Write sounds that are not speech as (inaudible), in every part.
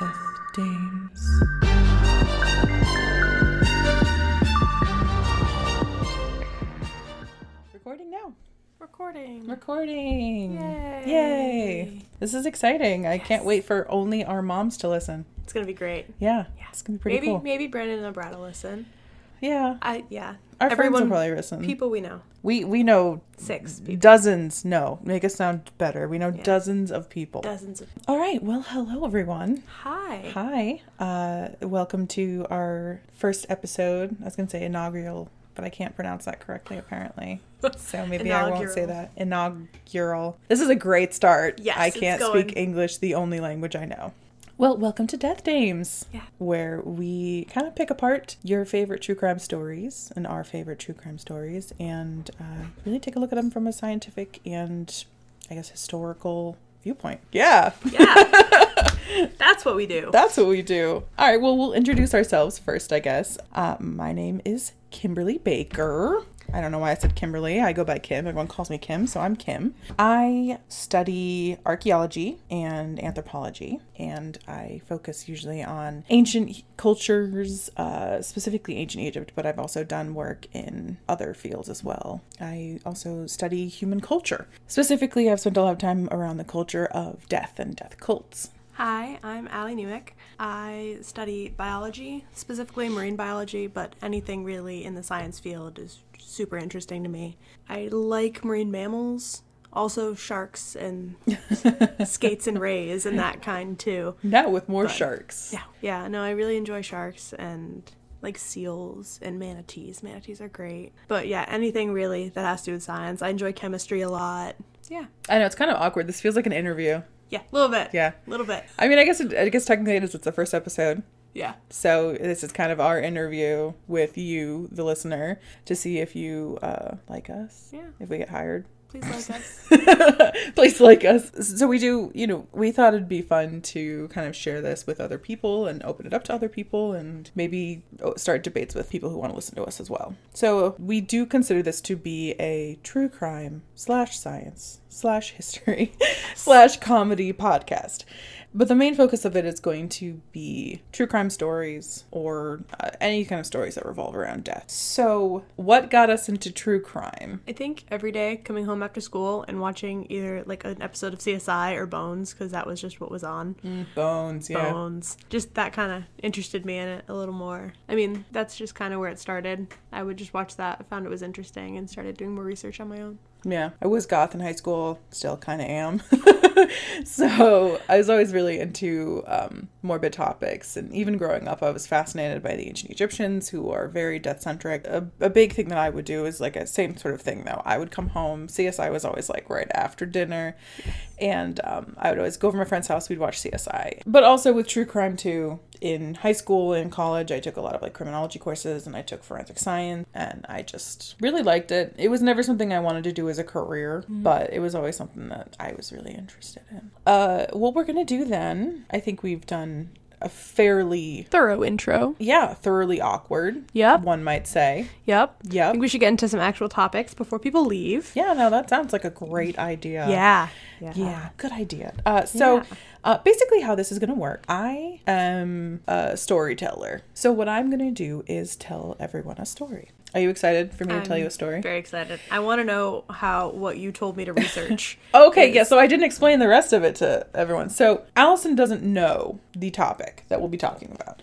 Death Dames. Recording now. Recording. Recording. Yay. Yay. This is exciting. I can't wait for only our moms to listen. It's gonna be great. Yeah. Yeah. It's going to be pretty maybe cool. maybe Brandon and Brad will listen. Yeah. I yeah. Our friends Everyone will probably listen. people we know. we we know Six people. dozens. No, make us sound better. We know Yeah. dozens of people. Dozens of All right. Well, hello everyone. Hi. Hi. Uh, welcome to our first episode. I was going to say inaugural, but I can't pronounce that correctly apparently. (laughs) So maybe I won't say that. Inaugural. This is a great start. Yes, I can't speak English, the only language I know. Well, welcome to Death Dames. Yeah. Where we kind of pick apart your favorite true crime stories and our favorite true crime stories and uh, really take a look at them from a scientific and, I guess, historical viewpoint. Yeah. Yeah. (laughs) That's what we do. That's what we do. All right, well, we'll introduce ourselves first, I guess. Uh, my name is Kimberly Baker. I don't know why I said Kimberly. I go by Kim. Everyone calls me Kim, so I'm Kim. I study archaeology and anthropology, and I focus usually on ancient cultures, uh, specifically ancient Egypt, but I've also done work in other fields as well. I also study human culture. Specifically, I've spent a lot of time around the culture of death and death cults. Hi, I'm Ally Newick. I study biology, specifically marine biology, but anything really in the science field is super interesting to me. I like marine mammals, also sharks and (laughs) skates and rays and that kind too. Now with more But- sharks. Yeah, yeah. No, I really enjoy sharks and like seals and manatees. Manatees are great. But yeah, anything really that has to do with science. I enjoy chemistry a lot. Yeah, I know it's kind of awkward. This feels like an interview. yeah, a little bit. Yeah. a little bit. I mean, I guess it, I guess technically it is. It's the first episode, Yeah, so this is kind of our interview with you, the listener, to see if you uh, like us. Yeah. If we get hired. please like us. (laughs) Please like us. So we do, you know, we thought it'd be fun to kind of share this with other people and open it up to other people and maybe oh, start debates with people who want to listen to us as well. So we do consider this to be a true crime slash science slash history (laughs) slash comedy podcast. But the main focus of it is going to be true crime stories or uh, any kind of stories that revolve around death. So, what got us into true crime? I think every day coming home after school and watching either like an episode of CSI or Bones because that was just what was on. Bones, yeah. Bones. Just that kind of interested me in it a little more. I mean, that's just kind of where it started. I would just watch that. I found it was interesting and started doing more research on my own. Yeah, I was goth in high school, still kind of am. (laughs) so I was always really into um, morbid topics. And even growing up, I was fascinated by the ancient Egyptians who are very death centric. A, a big thing that I would do is like a same sort of thing, though. I would come home, CSI was always like right after dinner. And um, I would always go over my friend's house, we'd watch CSI. But also with true crime too. In high school and college, I took a lot of like criminology courses and I took forensic science and I just really liked it. It was never something I wanted to do as a career, but it was always something that I was really interested in. Uh, what we're gonna do then, I think we've done a fairly, Thorough intro. yeah, thoroughly awkward, Yep. one might say. Yep. Yep. I think we should get into some actual topics before people leave. Yeah, no, that sounds like a great idea. Yeah. Yeah, good idea. Uh, so, Yeah. uh, basically, how this is going to work, I am a storyteller. So, what I'm going to do is tell everyone a story. Are you excited for me to tell you a story? Very excited. I want to know how what you told me to research. (laughs) Okay, is- yeah, so I didn't explain the rest of it to everyone. So, Allison doesn't know the topic that we'll be talking about.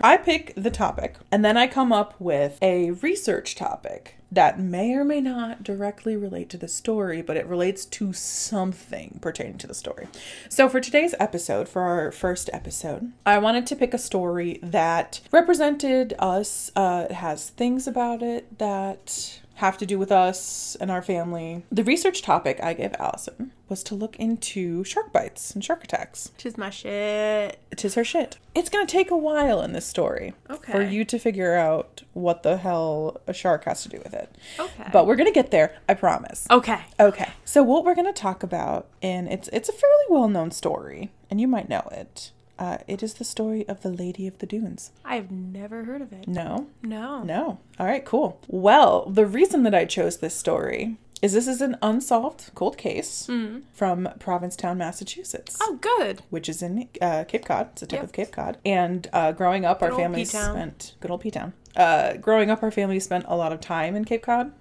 I pick the topic, and then I come up with a research topic that may or may not directly relate to the story, but it relates to something pertaining to the story. So, for today's episode, for our first episode, I wanted to pick a story that represented us, uh, it has things about it that have to do with us and our family. The research topic I gave Allison was to look into shark bites and shark attacks. Which is my shit. It is her shit. It's gonna take a while in this story okay. for you to figure out what the hell a shark has to do with it. Okay. But we're gonna get there, I promise. Okay. Okay. So what we're gonna talk about, and it's it's a fairly well known story, and you might know it. Uh, it is the story of the Lady of the Dunes. I have never heard of it. No, No. no. All right, cool. Well, the reason that I chose this story is this is an unsolved cold case from Provincetown, Massachusetts. Oh, good. which is in uh, Cape Cod. It's a tip Yep. of Cape Cod. And uh, growing up, our Good old family P-town. spent good old P Town. Uh, growing up, our family spent a lot of time in Cape Cod.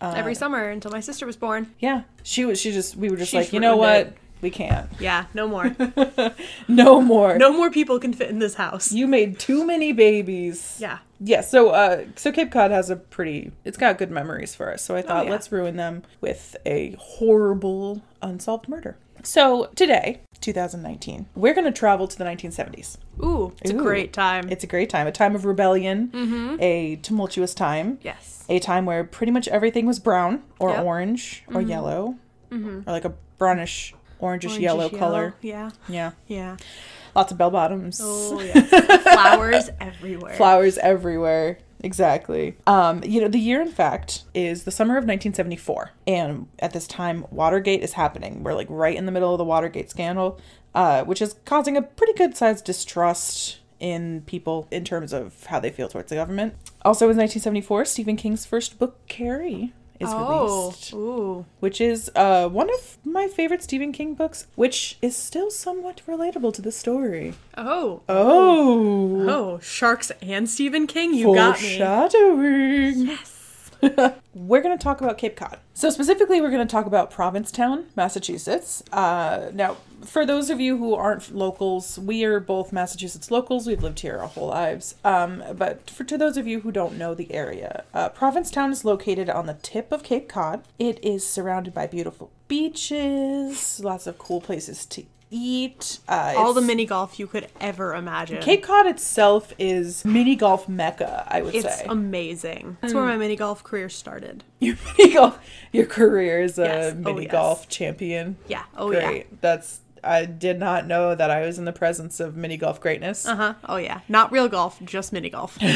Every summer until my sister was born. Yeah, she was. She just. We were just She like, you know what? it. We can't. Yeah, no more. (laughs) No more. no more people can fit in this house. You made too many babies. Yeah. Yeah, so uh so Cape Cod has a pretty it's got good memories for us. So I thought Oh, yeah. let's ruin them with a horrible unsolved murder. So today, 2019, we're going to travel to the 1970s. Ooh, it's Ooh. a great time. It's a great time, a time of rebellion, Mm-hmm. a tumultuous time, yes. a time where pretty much everything was brown or Yep. orange or yellow or like a brownish orangish Orangish yellow color. Yeah. Yeah. Yeah. Lots of bell bottoms. Oh. (laughs) Flowers everywhere. flowers everywhere. Exactly. Um, you know, the year, in fact, is the summer of 1974. And at this time, Watergate is happening. We're like right in the middle of the Watergate scandal, uh, which is causing a pretty good sized distrust in people in terms of how they feel towards the government. Also, in 1974, Stephen King's first book, Carrie, is oh. released, Ooh. which is uh, one of my favorite Stephen King books, which is still somewhat relatable to the story. Oh. Oh. Oh, Sharks and Stephen King, you got me. Foreshadowing. Yes. (laughs) We're going to talk about Cape Cod. So, specifically, we're going to talk about Provincetown, Massachusetts. Uh, now, for those of you who aren't locals, we are both Massachusetts locals. We've lived here our whole lives. Um, but for to those of you who don't know the area, uh, Provincetown is located on the tip of Cape Cod. It is surrounded by beautiful beaches, lots of cool places to eat. Uh, All the mini golf you could ever imagine. Cape Cod itself is mini golf mecca, I would say. it's say. amazing. That's where my mini golf career started. your (laughs) mini golf, your career as a Yes. Oh, mini yes. golf champion. Yeah. Oh Great. yeah. That's I did not know that I was in the presence of mini golf greatness. Uh huh. Oh yeah. Not real golf, just mini golf. (laughs)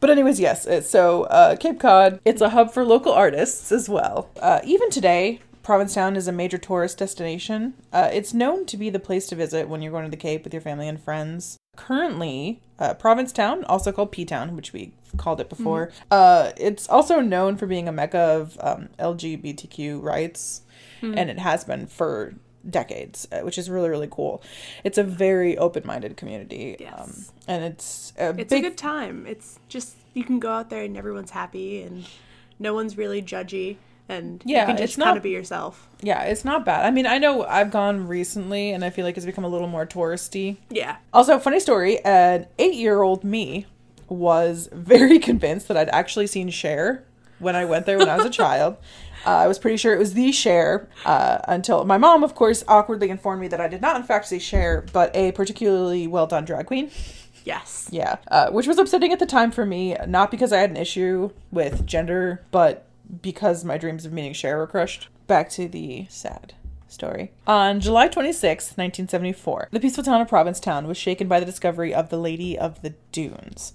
But anyways, yes. So uh, Cape Cod, it's a hub for local artists as well. Uh, even today, Provincetown is a major tourist destination. Uh, it's known to be the place to visit when you're going to the Cape with your family and friends. Currently, uh, Provincetown, also called P-Town, which we called it before, uh, it's also known for being a mecca of um, LGBTQ rights, and it has been for decades, uh, which is really really cool. It's a very open-minded community, Yes. um, and it's a It's big a good time. It's just you can go out there and everyone's happy and no one's really judgy and Yeah, you can it's just kind not- of be yourself. Yeah, it's not bad. I mean, I know I've gone recently and I feel like it's become a little more touristy. Yeah. Also, funny story, an eight year old me was very (laughs) convinced that I'd actually seen Cher when I went there when I was a (laughs) child. Uh, I was pretty sure it was the Cher uh, until my mom, of course, awkwardly informed me that I did not, in fact, see Cher, but a particularly well done drag queen. Yes. Yeah, uh, which was upsetting at the time for me, not because I had an issue with gender, but because my dreams of meeting Cher were crushed. Back to the sad story. On July 26, 1974, the peaceful town of Provincetown was shaken by the discovery of the Lady of the Dunes.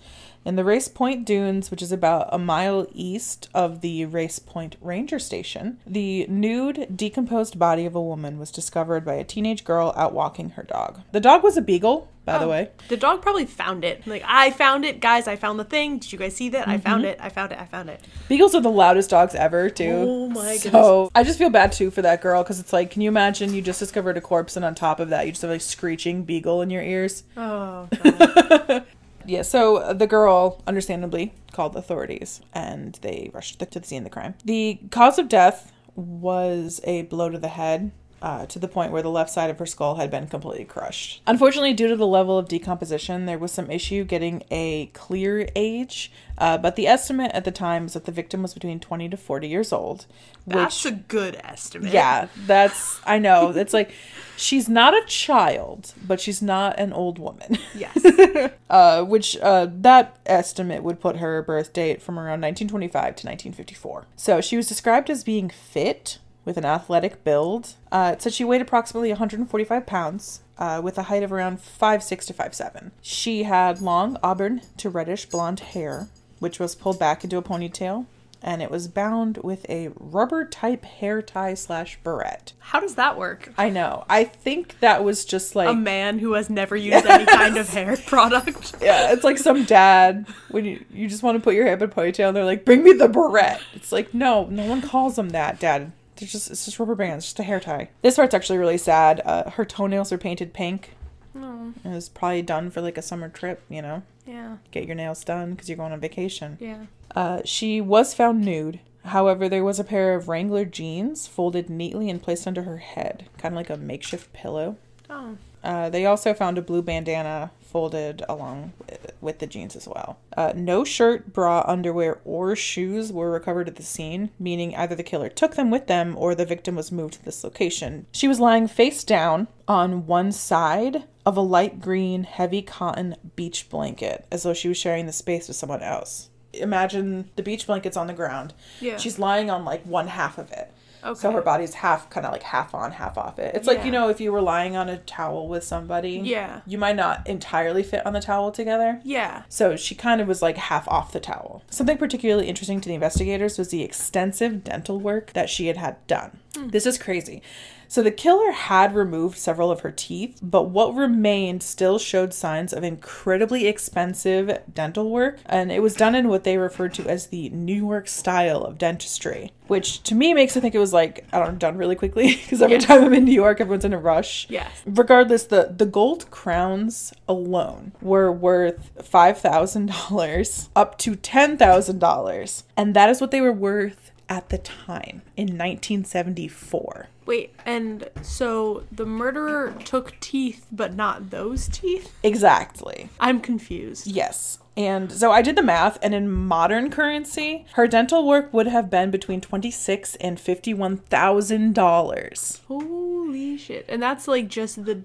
In the Race Point Dunes, which is about a mile east of the Race Point Ranger Station, the nude, decomposed body of a woman was discovered by a teenage girl out walking her dog. The dog was a beagle, by the Oh, way. The dog probably found it. Like, I found it, guys. I found the thing. Did you guys see that? I found Mm-hmm. it. I found it. I found it. Beagles are the loudest dogs ever, too. Oh my So I just feel bad too for that girl because it's like, can you imagine you just discovered a corpse and on top of that you just have like screeching beagle in your ears? Oh, (laughs) God. Yeah. So the girl, understandably, called authorities and they rushed to the scene of the crime. The cause of death was a blow to the head. Uh, to the point where the left side of her skull had been completely crushed. Unfortunately, due to the level of decomposition, there was some issue getting a clear age. Uh, but the estimate at the time was that the victim was between 20 to 40 years old. That's a good estimate. Yeah, that's I know. It's like she's not a child, but she's not an old woman. Yes. (laughs) Uh, which uh, that estimate would put her birth date from around 1925 to 1954. So she was described as being fit with an athletic build. Uh, it said she weighed approximately 145 pounds. Uh, with a height of around 5'6 to 5'7. She had long auburn to reddish blonde hair, which was pulled back into a ponytail and it was bound with a rubber type hair tie slash barrette. How does that work? I know. I think that was just like A man who has never used any kind of hair (laughs) product. yeah, it's like some dad when you you just want to put your hair in a ponytail and they're like, "Bring me the barrette." It's like, no, no one calls them that, Dad. They're just it's just rubber bands, just a hair tie. This part's actually really sad. Uh, her toenails are painted pink. Oh, It was probably done for like a summer trip, you know, yeah, get your nails done because you're going on vacation. yeah. Uh, she was found nude. However, there was a pair of Wrangler jeans folded neatly and placed under her head, kind of like a makeshift pillow. Oh, Uh, they also found a blue bandana folded along with, the jeans as well. Uh, no shirt, bra, underwear, or shoes were recovered at the scene, meaning either the killer took them with them or the victim was moved to this location. She was lying face down on one side of a light green, heavy cotton beach blanket, as though she was sharing the space with someone else. Imagine the beach blanket's on the ground. Yeah. She's lying on like one half of it. Okay. So her body's half, kind of like half on, half off it. It's like, you know, if you were lying on a towel with somebody, Yeah. you might not entirely fit on the towel together. Yeah. So she kind of was like half off the towel. Something particularly interesting to the investigators was the extensive dental work that she had had done. Hmm. This is crazy. So the killer had removed several of her teeth, but what remained still showed signs of incredibly expensive dental work, and it was done in what they referred to as the New York style of dentistry, which to me makes me think it was like I don't know, done really quickly (laughs) because every Yes. time I'm in New York, everyone's in a rush. Yes. Regardless, the the gold crowns alone were worth five thousand dollars up to ten thousand dollars, and that is what they were worth at the time in 1974. Wait, and so the murderer took teeth, but not those teeth? Exactly. I'm confused. Yes. And so I did the math, and in modern currency, her dental work would have been between twenty six and fifty one thousand dollars. Holy shit. And that's like just the.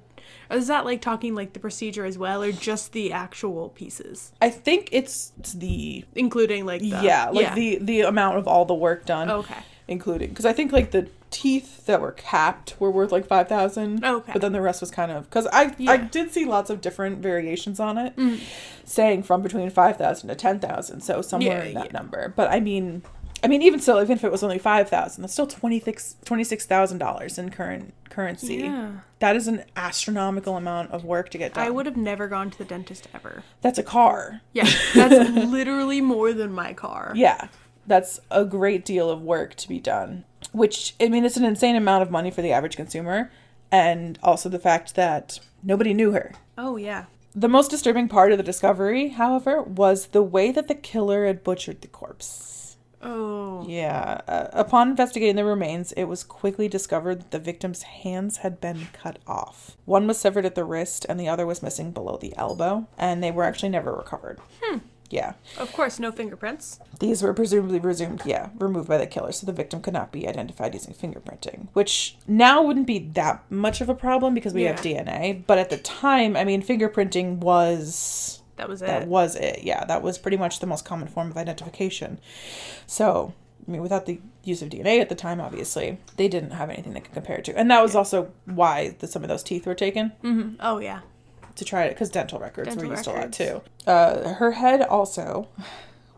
Is that like talking like the procedure as well, or just the actual pieces? I think it's the Including like the. yeah, like the the amount of all the work done. Okay. including because I think like the teeth that were capped were worth like five thousand. Okay. but then the rest was kind of because I I did see lots of different variations on it, mm. saying from between five thousand to ten thousand, so somewhere Yeah, in that yeah. number. But I mean, I mean even still, even if it was only five thousand, that's still twenty six twenty six thousand dollars in current currency. Yeah. That is an astronomical amount of work to get done. I would have never gone to the dentist ever. That's a car. Yeah, that's literally more than my car. (laughs) Yeah, that's a great deal of work to be done. Which, I mean, it's an insane amount of money for the average consumer. And also the fact that nobody knew her. Oh, yeah. The most disturbing part of the discovery, however, was the way that the killer had butchered the corpse. Oh. Yeah. Uh, upon investigating the remains, it was quickly discovered that the victim's hands had been cut off. One was severed at the wrist, and the other was missing below the elbow, and they were actually never recovered. Hmm. Yeah. Of course, no fingerprints. These were presumably resumed, yeah, removed by the killer, so the victim could not be identified using fingerprinting, which now wouldn't be that much of a problem because we have DNA. But at the time, I mean, fingerprinting was That was it. that was it. Yeah, that was pretty much the most common form of identification. So, I mean, without the use of DNA at the time, obviously, they didn't have anything they could compare it to, and that was also why the, some of those teeth were taken Mhm. Oh, yeah. to try it because dental records Dental were used a lot too. Uh, her head also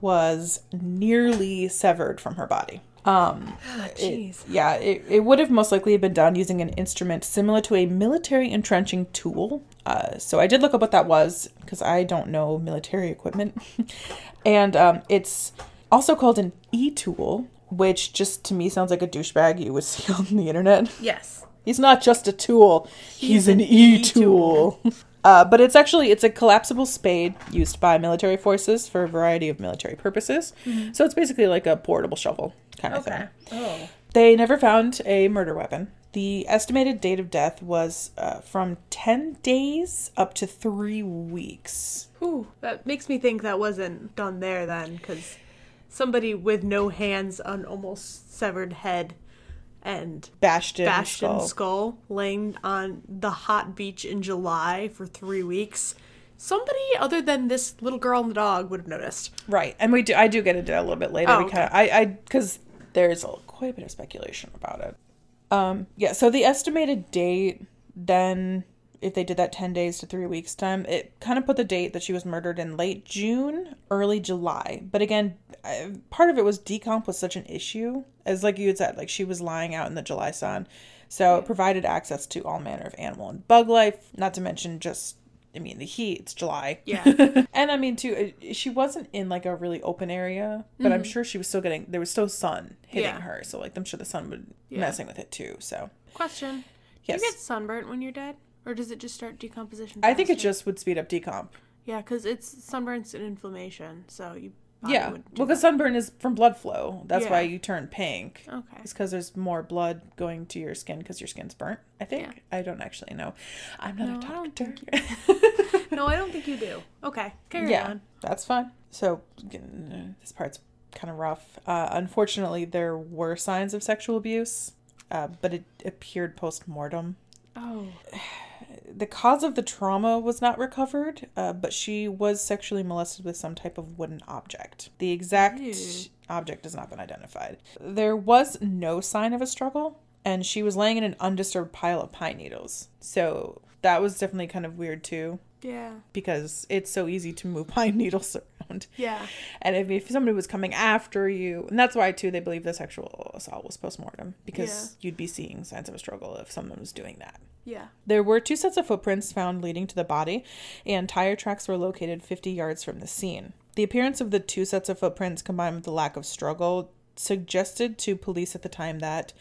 was nearly severed from her body. Um, it- Jeez. yeah, it, it would have most likely been done using an instrument similar to a military entrenching tool. Uh, so I did look up what that was because I don't know military equipment. (laughs) and um, it's also called an e tool, which just to me sounds like a douchebag you would (laughs) see on the internet. Yes. He's not just a tool. He's, He's an an e-tool. (laughs) Uh, but it's actually it's a collapsible spade used by military forces for a variety of military purposes. So it's basically like a portable shovel kind of thing. Oh. They never found a murder weapon. The estimated date of death was uh, from 10 days up to three weeks. Whew. That makes me think that wasn't done there then, because somebody with no hands, an almost severed head, and Bashed in bashed skull. in skull, laying on the hot beach in July for three weeks. Somebody other than this little girl and the dog would have noticed. Right, and we do. I do get into that a little bit later. Oh, we kind of, I, I, because there's a, quite a bit of speculation about it. Um, yeah. So the estimated date then if they did that 10 days to three weeks time, it kind of put the date that she was murdered in late June, early July. But again, I- part of it was decomp was such an issue, as like you had said, like she was lying out in the July sun. So it provided access to all manner of animal and bug life, not to mention just, I mean, the heat, it's July. Yeah. (laughs) and I mean, too, she wasn't in like a really open area, but I'm mm-hmm. sure she was still getting, there was still sun hitting Yeah. her. So, like, I'm sure the sun would Yeah. messing with it too. So, Question. yes. Do you get sunburnt when you're dead? Or does it just start decomposition? I think it just would speed up decomp. Yeah, because it's sunburns and inflammation, so you. Yeah. Well, because sunburn is from blood flow. That's why you turn pink. Okay. It's because there's more blood going to your skin because your skin's burnt. I think. Yeah. I don't actually know. I'm not No, a I don't doctor. (laughs) No, I don't think you do. Okay, carry yeah, on. that's fine. So this part's kind of rough. Uh, unfortunately, there were signs of sexual abuse, uh, but it appeared post mortem. Oh. (sighs) (sighs) (sighs) The cause of the trauma was not recovered, uh, but she was sexually molested with some type of wooden object. The exact Ew. object has not been identified. There was no sign of a struggle, and she was laying in an undisturbed pile of pine needles. So that was definitely kind of weird too, Yeah. because it's so easy to move (laughs) pine needles around. Yeah. And if, if somebody was coming after you, and that's why too they believe the sexual assault was post mortem, because you'd be seeing signs of a struggle if someone was doing that. Yeah. There were two sets of footprints found leading to the body, and tire tracks were located 50 yards from the scene. The appearance of the two sets of footprints combined with the lack of struggle suggested to police at the time that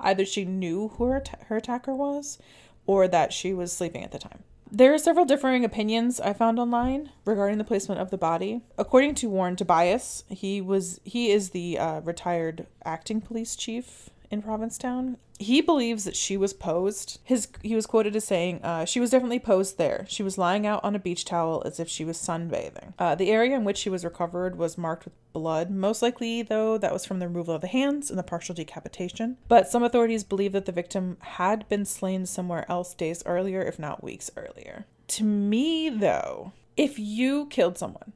either she knew who her, atta- her attacker was or that she was sleeping at the time. There are several differing opinions I found online regarding the placement of the body. According to Warren Tobias, he was he is the uh, retired acting police chief in Provincetown. He believes that she was posed. His he was quoted as saying, uh, "She was definitely posed there. She was lying out on a beach towel as if she was sunbathing. Uh, the area in which she was recovered was marked with blood. Most likely, though, that was from the removal of the hands and the partial decapitation. But some authorities believe that the victim had been slain somewhere else days earlier, if not weeks earlier. To me, though, if you killed someone."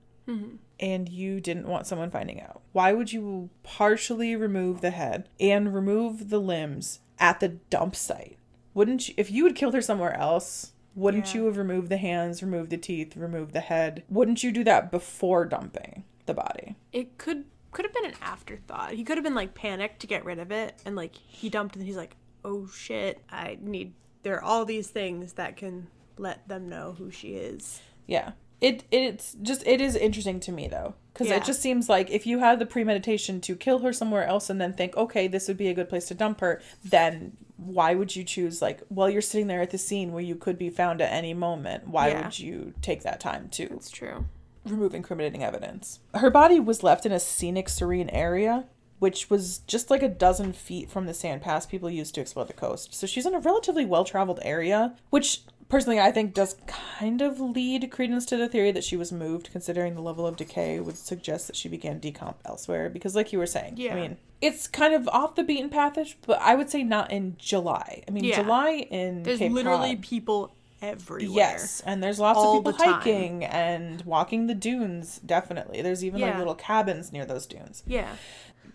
And you didn't want someone finding out? Why would you partially remove the head and remove the limbs at the dump site? Wouldn't you, if you had killed her somewhere else, wouldn't Yeah. you have removed the hands, removed the teeth, removed the head? Wouldn't you do that before dumping the body? It could could have been an afterthought. He could have been like panicked to get rid of it, and like he dumped, and he's like, "Oh shit, I need." There are all these things that can let them know who she is. Yeah. It it's just it is interesting to me though cuz Yeah. it just seems like if you have the premeditation to kill her somewhere else and then think okay this would be a good place to dump her then why would you choose like while you're sitting there at the scene where you could be found at any moment why Yeah. would you take that time to It's true. remove incriminating evidence. Her body was left in a scenic, serene area, which was just like a dozen feet from the sand pass people used to explore the coast. So she's in a relatively well traveled area, which personally I think does kind of lead credence to the theory that she was moved, considering the level of decay would suggest that she began decomp elsewhere. Because, like you were saying, Yeah. I mean, it's kind of off the beaten pathish, but I would say not in July. I mean, Yeah. July in There's Cape literally Cod- people everywhere. Yes, and there's lots All of people hiking and walking the dunes. Definitely, there's even like little cabins near those dunes. Yeah.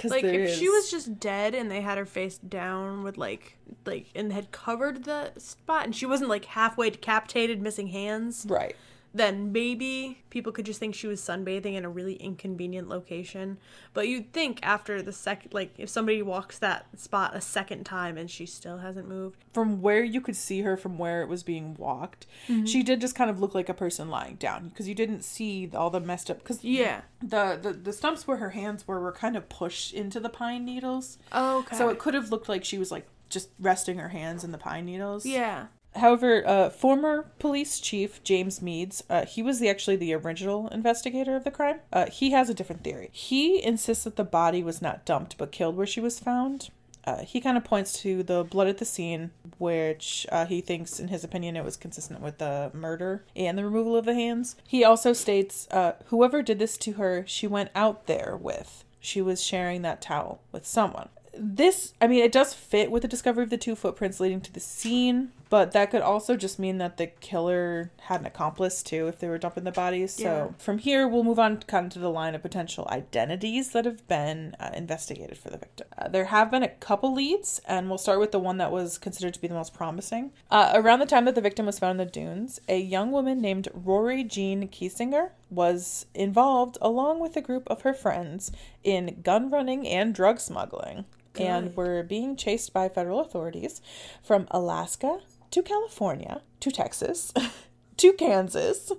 Like if she was just dead and they had her face down with like like and had covered the spot and she wasn't like halfway decapitated, missing hands, right, then maybe people could just think she was sunbathing in a really inconvenient location. But you'd think after the second, like if somebody walks that spot a second time and she still hasn't moved, from where you could see her from where it was being walked, Mm-hmm. she did just kind of look like a person lying down because you didn't see all the messed up. Because yeah. the, the the stumps where her hands were were kind of pushed into the pine needles, Oh, Okay. so it could have looked like she was like just resting her hands in the pine needles. yeah. However, uh, former police chief James Meads, uh, he was the, actually the original investigator of the crime. Uh, he has a different theory. He insists that the body was not dumped but killed where she was found. Uh, he kind of points to the blood at the scene, which uh, he thinks, in his opinion, it was consistent with the murder and the removal of the hands. He also states, uh, whoever did this to her, she went out there with. She was sharing that towel with someone this i mean it does fit with the discovery of the two footprints leading to the scene But that could also just mean that the killer had an accomplice too if they were dumping the bodies. So Yeah. from here, we'll move on kind of to the line of potential identities that have been uh, investigated for the victim. Uh, there have been a couple leads, and we'll start with the one that was considered to be the most promising. Uh, around the time that the victim was found in the dunes, a young woman named Rory Gene Kesinger was involved, along with a group of her friends, in gun running and drug smuggling. And were being chased by federal authorities from Alaska to California to Texas (laughs) to Kansas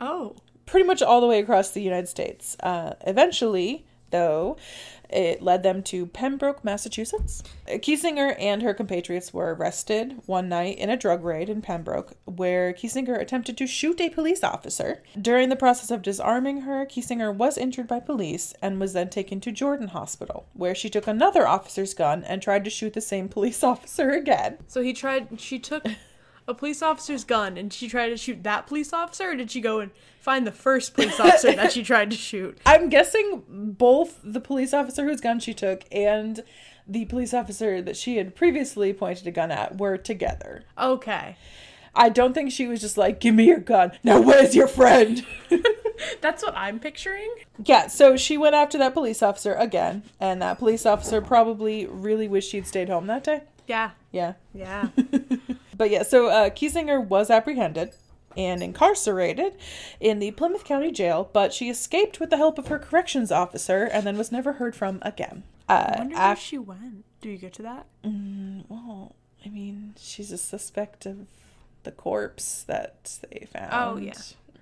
Oh. pretty much all the way across the United States. Uh, eventually, though, it led them to Pembroke, Massachusetts. Kesinger and her compatriots were arrested one night in a drug raid in Pembroke, where Kesinger attempted to shoot a police officer. During the process of disarming her, Kesinger was injured by police and was then taken to Jordan Hospital, where she took another officer's gun and tried to shoot the same police (laughs) officer again. So he tried. She took a police officer's gun and she tried to shoot that police officer, or did she go and find the first police officer that she tried to shoot? (laughs) I'm guessing both the police officer whose gun she took and the police officer that she had previously pointed a gun at were together. Okay. I don't think she was just like, "Give me your gun. Now where's your friend?" (laughs) That's what I'm picturing. yeah, so she went after that police officer again, and that police officer probably really wished she'd stayed home that day. Yeah. Yeah. Yeah. (laughs) But yeah, so uh, Kesinger was apprehended and incarcerated in the Plymouth County Jail, but she escaped with the help of her corrections officer and then was never heard from again. Uh, I wonder af- where she went. Do you get to that? Well, I mean, she's a suspect of the corpse that they found. Oh, yeah.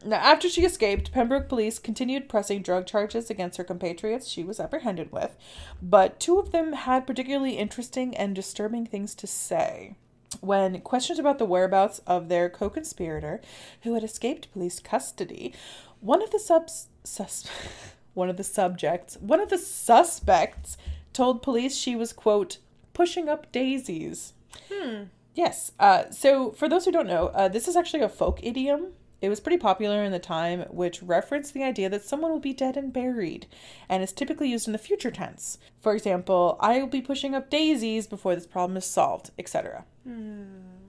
Now, after she escaped, Pembroke police continued pressing drug charges against her compatriots she was apprehended with, but two of them had particularly interesting and disturbing things to say. When questioned about the whereabouts of their co conspirator who had escaped police custody, one of the subs. Sus- (laughs) one of the subjects, one of the suspects, told police she was, quote, pushing up daisies. Hmm. Yes. Uh, so, for those who don't know, uh, this is actually a folk idiom. It was pretty popular in the time, which referenced the idea that someone will be dead and buried, and is typically used in the future tense. For example, I will be pushing up daisies before this problem is solved, etc.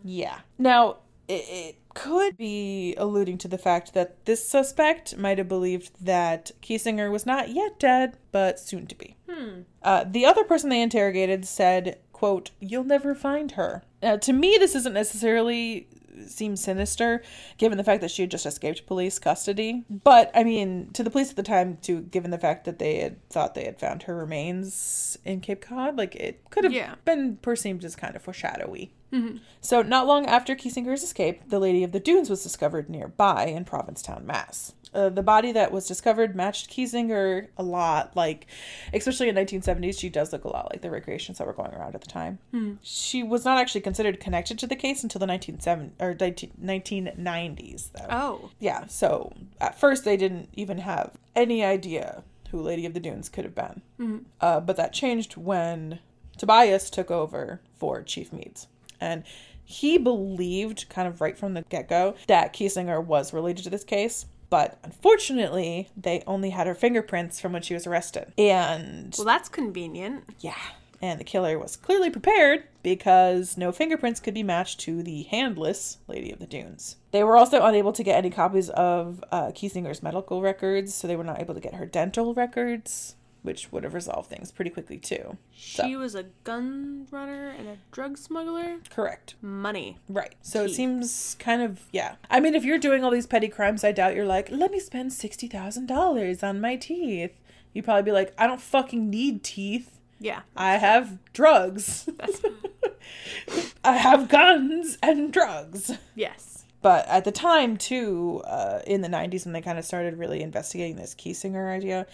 Yeah. Now, it, it could be alluding to the fact that this suspect might have believed that Kesinger was not yet dead, but soon to be. Hmm. Uh, the other person they interrogated said, quote, you'll never find her. Now, to me, this isn't necessarily seem sinister, given the fact that she had just escaped police custody. But, I mean, to the police at the time, too, given the fact that they had thought they had found her remains in Cape Cod, like, it could have Yeah. been perceived as kind of foreshadowy. Mhm. So, not long after Kesinger's escape, the Lady of the Dunes was discovered nearby in Provincetown, Mass. Uh, the body that was discovered matched Kesinger a lot, like, especially in 1970s, she does look a lot like the recreations that were going around at the time. Hmm. She was not actually considered connected to the case until the 1970s or 19- 1990s, though. Oh. Yeah, so at first they didn't even have any idea who Lady of the Dunes could have been. Mhm. Uh, but that changed when Tobias took over for Chief Meads. And he believed, kind of right from the get go, that Kesinger was related to this case. But unfortunately, they only had her fingerprints from when she was arrested. And Well, that's convenient. yeah. And the killer was clearly prepared because no fingerprints could be matched to the handless Lady of the Dunes. They were also unable to get any copies of uh, Kesinger's medical records, so they were not able to get her dental records, which would have resolved things pretty quickly too. She was a gun runner and a drug smuggler. Correct. Money. Right. So it seems kind of, yeah. I mean, if you're doing all these petty crimes, I doubt you're like, let me spend $60,000 on my teeth. You'd probably be like, I don't fucking need teeth. Yeah. I have drugs. (laughs) I have guns and drugs. yes. But at the time, too, uh, in the 90s, when they kind of started really investigating this Kesinger idea,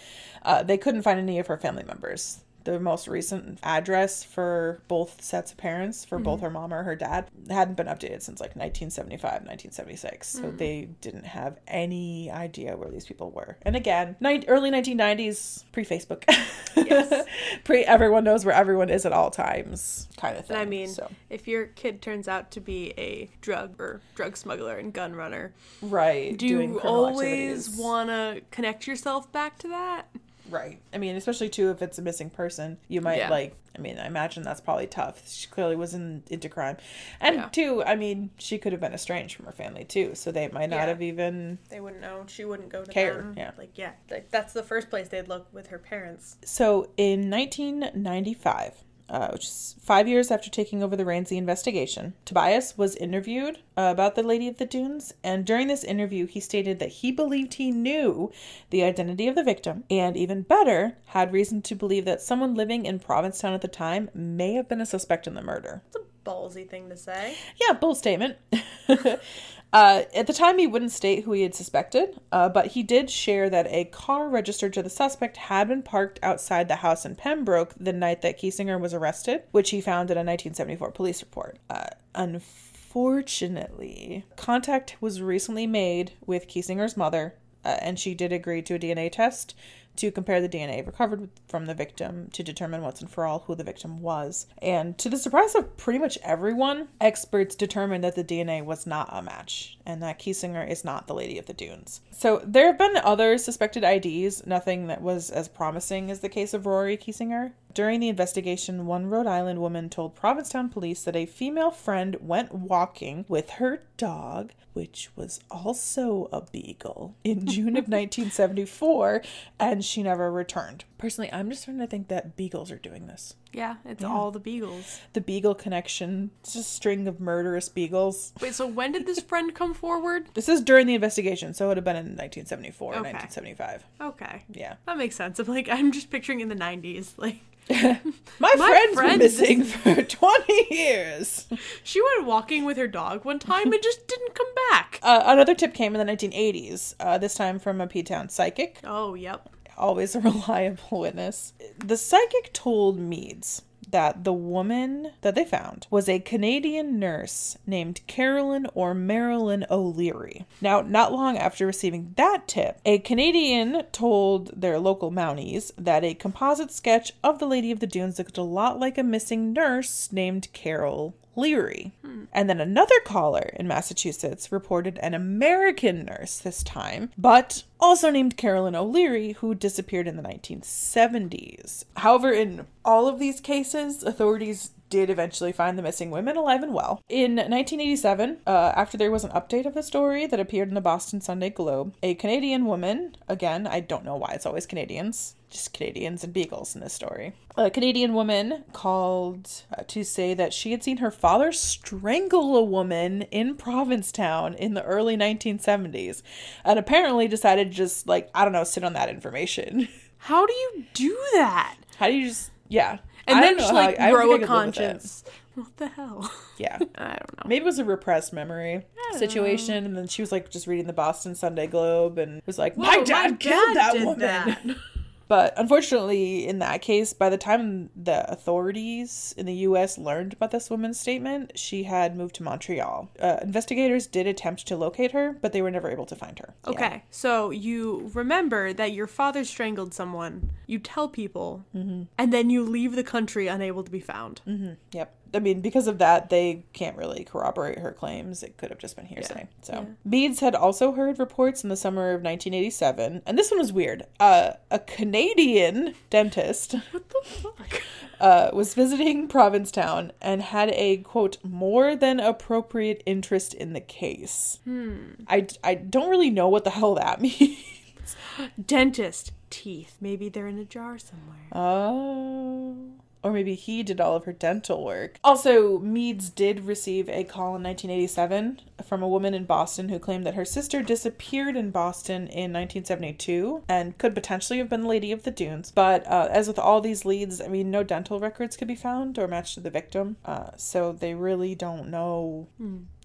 uh, they couldn't find any of her family members. The most recent address for both sets of parents, for both mm-hmm. her mom or her dad, hadn't been updated since like 1975, 1976. So mm. they didn't have any idea where these people were. And again, ni- early 1990s, pre Facebook. Yes. (laughs) pre everyone knows where everyone is at all times kind of thing. And I mean, so. if your kid turns out to be a drug or drug smuggler and gun runner, Right. do doing you always want to connect yourself back to that? Right. I mean, especially too if it's a missing person, you might Yeah. like. I mean, I imagine that's probably tough. She clearly wasn't into crime, and Yeah. two, I mean, she could have been estranged from her family too, so they might not Yeah. have even. They wouldn't know. She wouldn't go to Care, them. yeah. Like yeah, like, that's the first place they'd look with her parents. So in 1995. Uh, which is five years after taking over the Ramsey investigation, Tobias was interviewed uh, about the Lady of the Dunes, and during this interview, he stated that he believed he knew the identity of the victim, and even better, had reason to believe that someone living in Provincetown at the time may have been a suspect in the murder. It's a ballsy thing to say. Yeah, bold statement. (laughs) uh, at the time, he wouldn't state who he had suspected, uh, but he did share that a car registered to the suspect had been parked outside the house in Pembroke the night that Kesinger was arrested, which he found in a 1974 police report. Uh, unfortunately, contact was recently made with Kesinger's mother, uh, and she did agree to a DNA test to compare the DNA recovered from the victim to determine once and for all who the victim was. And to the surprise of pretty much everyone, experts determined that the DNA was not a match and that Kesinger is not the Lady of the Dunes. So there have been other suspected IDs, nothing that was as promising as the case of Rory Kesinger. During the investigation, one Rhode Island woman told Provincetown police that a female friend went walking with her dog, which was also a beagle, in June of (laughs) 1974, and she never returned. Personally, I'm just starting to think that beagles are doing this. Yeah, it's Yeah. all the beagles. The beagle connection, it's just a string of murderous beagles. Wait, so when did this friend come forward? This is during the investigation, so it would have been in 1974 Okay. 1975. Okay. Yeah. That makes sense. I'm (laughs) like I'm just picturing in the 90s. Like (laughs) My, My friend's been friend- missing for (laughs) 20 years. she went walking with her dog one time and just didn't come back. Uh, another tip came in the 1980s, uh, this time from a P Town psychic, Oh, yep. Always (laughs) a reliable witness. The psychic told Meads that the woman that they found was a Canadian nurse named Carolyn or Marilyn O'Leary. Now, not long after receiving that tip, a Canadian told their local Mounties that a composite sketch of the Lady of the Dunes looked a lot like a missing nurse named Carol Leary. And then another caller in Massachusetts reported an American nurse this time, but also named Carolyn O'Leary, who disappeared in the 1970s. However, in all of these cases, authorities did eventually find the missing women alive and well. In 1987, uh, after there was an update of the story that appeared in the Boston Sunday Globe, a Canadian woman, again, I don't know why it's always Canadians, just Canadians and beagles in this story. A Canadian woman called uh, to say that she had seen her father strangle a woman in Provincetown in the early 1970s and apparently decided to just, like, I don't know, sit on that information. (laughs) How do you do that? How do you just, yeah. And I then just know how- like grow a think I could live with that. conscience. What the hell? (laughs) Yeah. I don't know. Maybe it was a repressed memory situation, and then she was like just reading the Boston Sunday Globe and was like, Whoa, "My dad killed that woman." that. (laughs) But unfortunately, in that case, by the time the authorities in the U.S. learned about this woman's statement, she had moved to Montreal. Uh, investigators did attempt to locate her, but they were never able to find her. Yeah. Okay, so you remember that your father strangled someone, you tell people, Mm-hmm. and then you leave the country unable to be found. Yep. I mean, because of that, they can't really corroborate her claims. It could have just been hearsay. So, Meads had also heard reports in the summer of 1987, and this one was weird. Uh, a Canadian dentist (laughs) What the fuck? uh, was visiting Provincetown and had a quote more than appropriate interest in the case. I, I don't really know what the hell that (laughs) means. Dentist. Teeth. Maybe they're in a jar somewhere. Oh. Or maybe he did all of her dental work. Also, Meads did receive a call in 1987 from a woman in Boston who claimed that her sister disappeared in Boston in 1972 and could potentially have been Lady of the Dunes. But uh, as with all these leads, I mean, no dental records could be found or matched to the victim. Uh, so they really don't know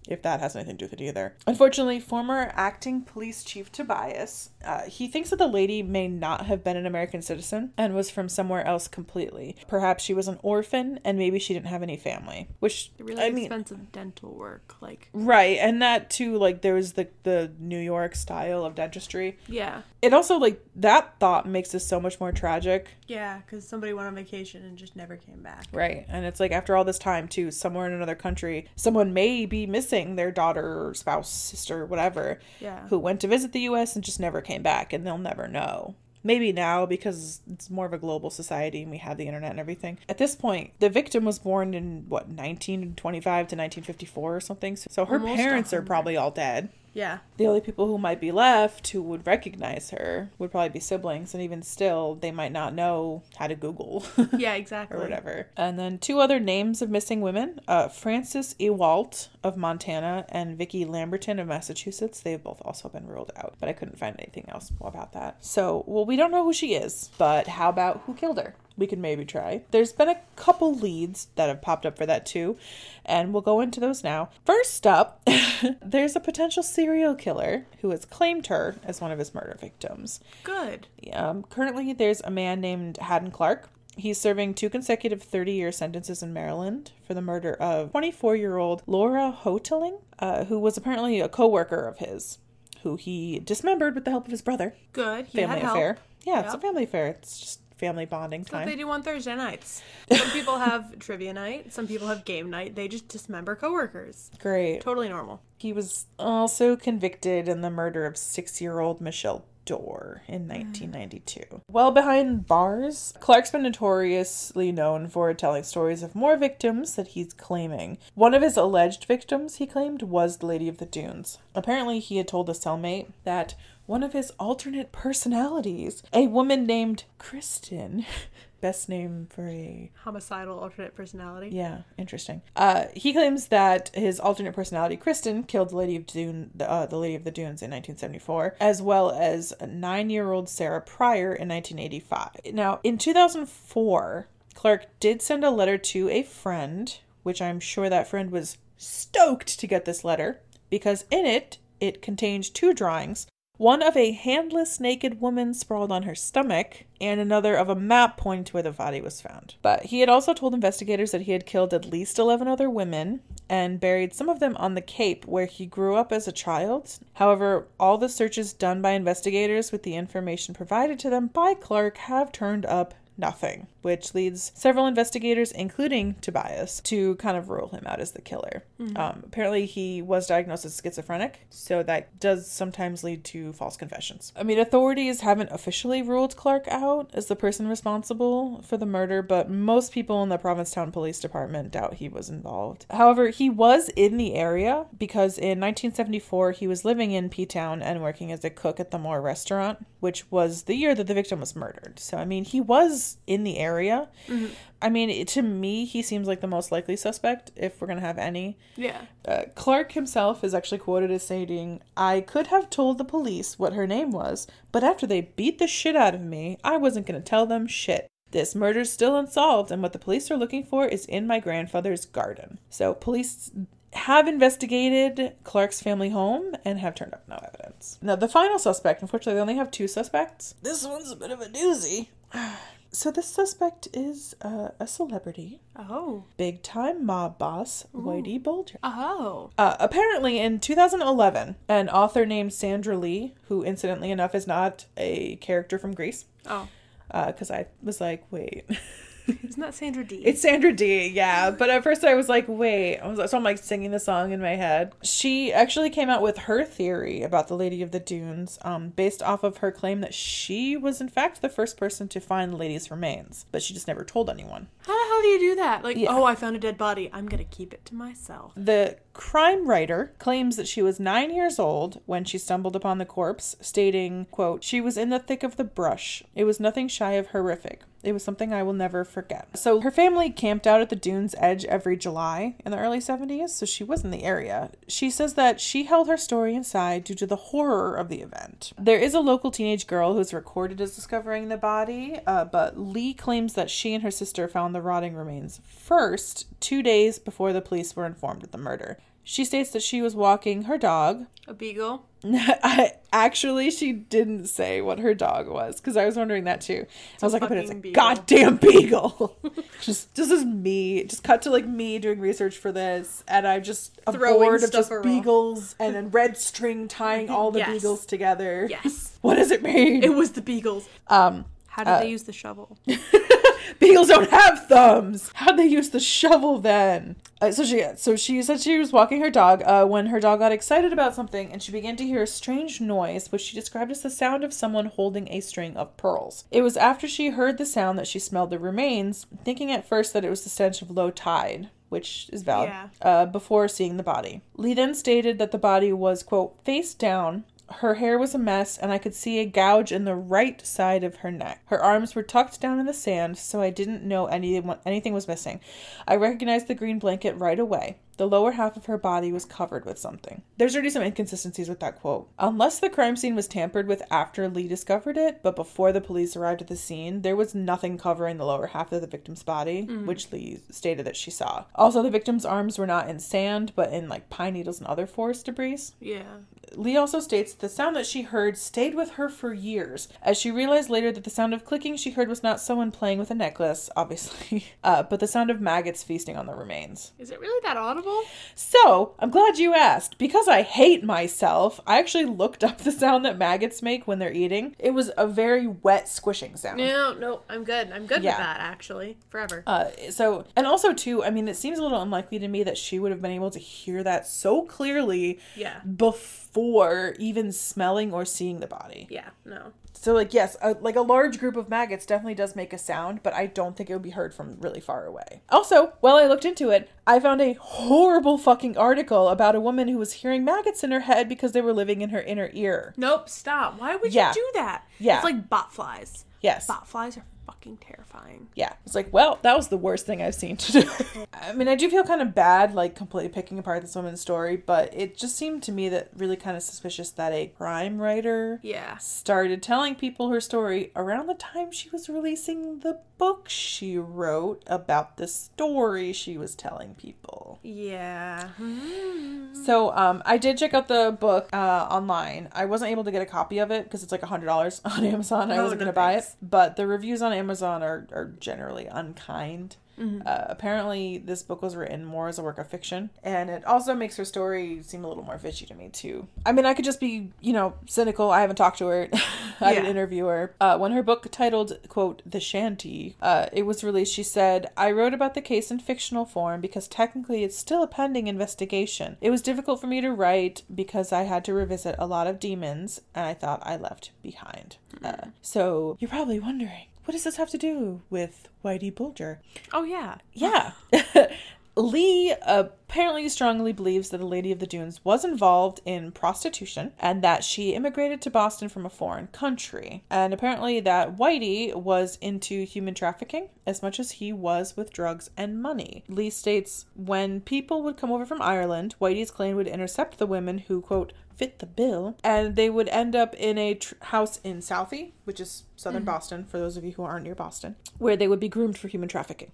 if that has anything to do with it either. Unfortunately, former acting police chief Tobias, uh, he thinks that the lady may not have been an American citizen and was from somewhere else completely. Perhaps she was an orphan and maybe she didn't have any family, which Really I mean, expensive dental work. Like, right, and that too, like there was the the New York style of dentistry. yeah. It also like that thought makes this so much more tragic. Yeah, because somebody went on vacation and just never came back. Right. And it's like after all this time, too, somewhere in another country, someone may be missing their daughter, spouse, sister, whatever, Yeah. who went to visit the US and just never came back, and they'll never know. Maybe now because it's more of a global society and we have the internet and everything. At this point, the victim was born in what 1925 to 1954 or something. So her Almost parents are probably all dead. Yeah. The only people who might be left who would recognize her would probably be siblings, and even still, they might not know how to Google (laughs) Yeah, exactly. or whatever. And then two other names of missing women uh, Frances Ewalt of Montana and Vicki Lamberton of Massachusetts. They've both also been ruled out, but I couldn't find anything else about that. So, well, we don't know who she is, but how about who killed her? We could maybe try. There's been a couple leads that have popped up for that too, and we'll go into those now. First up, (laughs) there's a potential serial killer who has claimed her as one of his murder victims. Good. Um, currently, there's a man named Hadden Clark. He's serving two consecutive 30 year sentences in Maryland for the murder of 24 year old Laura Houghteling, uh, who was apparently a co worker of his, who he dismembered with the help of his brother. Good. He Family had help. affair. Yeah, it's a family affair. It's just family bonding That's what time. they do on Thursday nights. Some people have (laughs) trivia night. Some people have game night. They just dismember coworkers. Great. Totally normal. He was also convicted in the murder of six year old Michelle Dorr in mm. 1992. Well behind bars, Clark's been notoriously known for telling stories of more victims that he's claiming. One of his alleged victims, he claimed, was the Lady of the Dunes. Apparently, he had told a cellmate that one of his alternate personalities, a woman named Kristen, (laughs) best name for a Homicidal alternate personality. yeah, interesting. Uh, he claims that his alternate personality, Kristen, killed the Lady of Dune, uh, the Lady of the Dunes, in 1974, as well as nine-year-old Sarah Pryor in 1985. Now, in 2004, Clark did send a letter to a friend, which I'm sure that friend was stoked to get this letter because in it it contained two drawings one of a handless naked woman sprawled on her stomach, and another of a map pointing to where the body was found. But he had also told investigators that he had killed at least 11 other women and buried some of them on the Cape where he grew up as a child. However, all the searches done by investigators with the information provided to them by Clark have turned up nothing, which leads several investigators, including Tobias, to kind of rule him out as the killer. Um, apparently, he was diagnosed as schizophrenic, so that does sometimes lead to false confessions. I mean, authorities haven't officially ruled Clark out as the person responsible for the murder, but most people in the Provincetown Police Department doubt he was involved. However, he was in the area because in 1974 he was living in P Town and working as a cook at the Moore restaurant, which was the year that the victim was murdered. So, I mean, he was in the area. I mean, to me, he seems like the most likely suspect if we're going to have any. Yeah. Uh, Clark himself is actually quoted as saying, I could have told the police what her name was, but after they beat the shit out of me, I wasn't going to tell them shit. This murder's still unsolved, and what the police are looking for is in my grandfather's garden. So, police have investigated Clark's family home and have turned up no evidence. Now, the final suspect, unfortunately, they only have two suspects. This one's a bit of a doozy. (sighs) (sighs) So, this suspect is uh, a celebrity, Oh. big time mob boss, Whitey Bulger. Oh. Uh, apparently, in 2011, an author named Sandra Lee, who incidentally enough is not a character from Grease, Oh. because I was like, wait, (laughs) (laughs) Isn't that Sandra Dee? it's Sandra Dee, yeah. But at first I was like, wait, I was so I'm like singing the song in my head. She actually came out with her theory about the Lady of the Dunes, um, based off of her claim that she was in fact the first person to find the lady's remains, but she just never told anyone. How the hell do you do that? Like, Yeah. oh, I found a dead body. I'm gonna keep it to myself. The crime writer claims that she was nine years old when she stumbled upon the corpse, stating, quote, She was in the thick of the brush. It was nothing shy of horrific. It was something I will never forget. So her family camped out at the dune's edge every July in the early 70s, so she was in the area. She says that she held her story inside due to the horror of the event. There is a local teenage girl who's recorded as discovering the body, uh, but Lee claims that she and her sister found the rotting remains first, two days before the police were informed of the murder. She states that she was walking her dog. A beagle. (laughs) I, actually, she didn't say what her dog was because I was wondering that too. I was like, I bet it's a beagle. goddamn beagle. (laughs) just, this is me. Just cut to like me doing research for this, and I'm just a Throwing board of just around. beagles and then red string tying all the (laughs) Yes. beagles together. Yes. What does it mean? It was the beagles. um, How did Uh, they use the shovel? beagles don't have thumbs. How'd they use the shovel then? Uh, so she so she said she was walking her dog uh, when her dog got excited about something and she began to hear a strange noise which she described as the sound of someone holding a string of pearls. It was after she heard the sound that she smelled the remains, thinking at first that it was the stench of low tide. Which is valid. Yeah. Uh, before seeing the body, Lee then stated that the body was quote face down. Her hair was a mess, and I could see a gouge in the right side of her neck. Her arms were tucked down in the sand, so I didn't know any, anything was missing. I recognized the green blanket right away. The lower half of her body was covered with something. There's already some inconsistencies with that quote. Unless the crime scene was tampered with after Lee discovered it, but before the police arrived at the scene, there was nothing covering the lower half of the victim's body, which Lee stated that she saw. Also, the victim's arms were not in sand, but in like pine needles and other forest debris. Yeah. Lee also states the sound that she heard stayed with her for years, as she realized later that the sound of clicking she heard was not someone playing with a necklace, obviously, (laughs) uh, but the sound of maggots feasting on the remains. Is it really that audible? So, I'm glad you asked. Because I hate myself, I actually looked up the sound that maggots make when they're eating. It was a very wet, squishing sound. No, no, I'm good. I'm good Yeah. with that actually. Forever. Uh, so, and also, too, I mean, it seems a little unlikely to me that she would have been able to hear that so clearly yeah. before even smelling or seeing the body. Yeah. No. So, like, yes, a, like a large group of maggots definitely does make a sound, but I don't think it would be heard from really far away. Also, while I looked into it, I found a horrible fucking article about a woman who was hearing maggots in her head because they were living in her inner ear. Nope. Stop. Why would Yeah. you do that? Yeah. It's like bot flies. Yes. Bot flies are fucking terrifying. Yeah. It's like, well, that was the worst thing I've seen today. (laughs) I mean, I do feel kind of bad, like, completely picking apart this woman's story, but it just seemed to me that really kind of suspicious that a crime writer Yeah. started telling people her story around the time she was releasing the book she wrote about the story she was telling people. Yeah. Hmm. So um, I did check out the book uh, online. I wasn't able to get a copy of it because it's like a hundred dollars (laughs) on Amazon. I Oh, wasn't no gonna buy it, but the reviews on Amazon are are generally unkind. Mm-hmm. Uh, apparently, this book was written more as a work of fiction, and it also makes her story seem a little more fishy to me too. I mean, I could just be, you know, cynical. I haven't talked to her. (laughs) I didn't Yeah. interview her. Uh, when her book titled "quote The Shanty," uh, it was released, she said, "I wrote about the case in fictional form because technically it's still a pending investigation. It was difficult for me to write because I had to revisit a lot of demons, and I thought I left behind." Uh, so you're probably wondering, what does this have to do with Whitey Bulger? Oh yeah. Yeah. (laughs) Lee apparently strongly believes that the Lady of the Dunes was involved in prostitution and that she immigrated to Boston from a foreign country. And apparently that Whitey was into human trafficking as much as he was with drugs and money. Lee states when people would come over from Ireland, Whitey's clan would intercept the women who, quote, fit the bill, and they would end up in a tr- house in Southie, which is southern Boston, for those of you who aren't near Boston, where they would be groomed for human trafficking.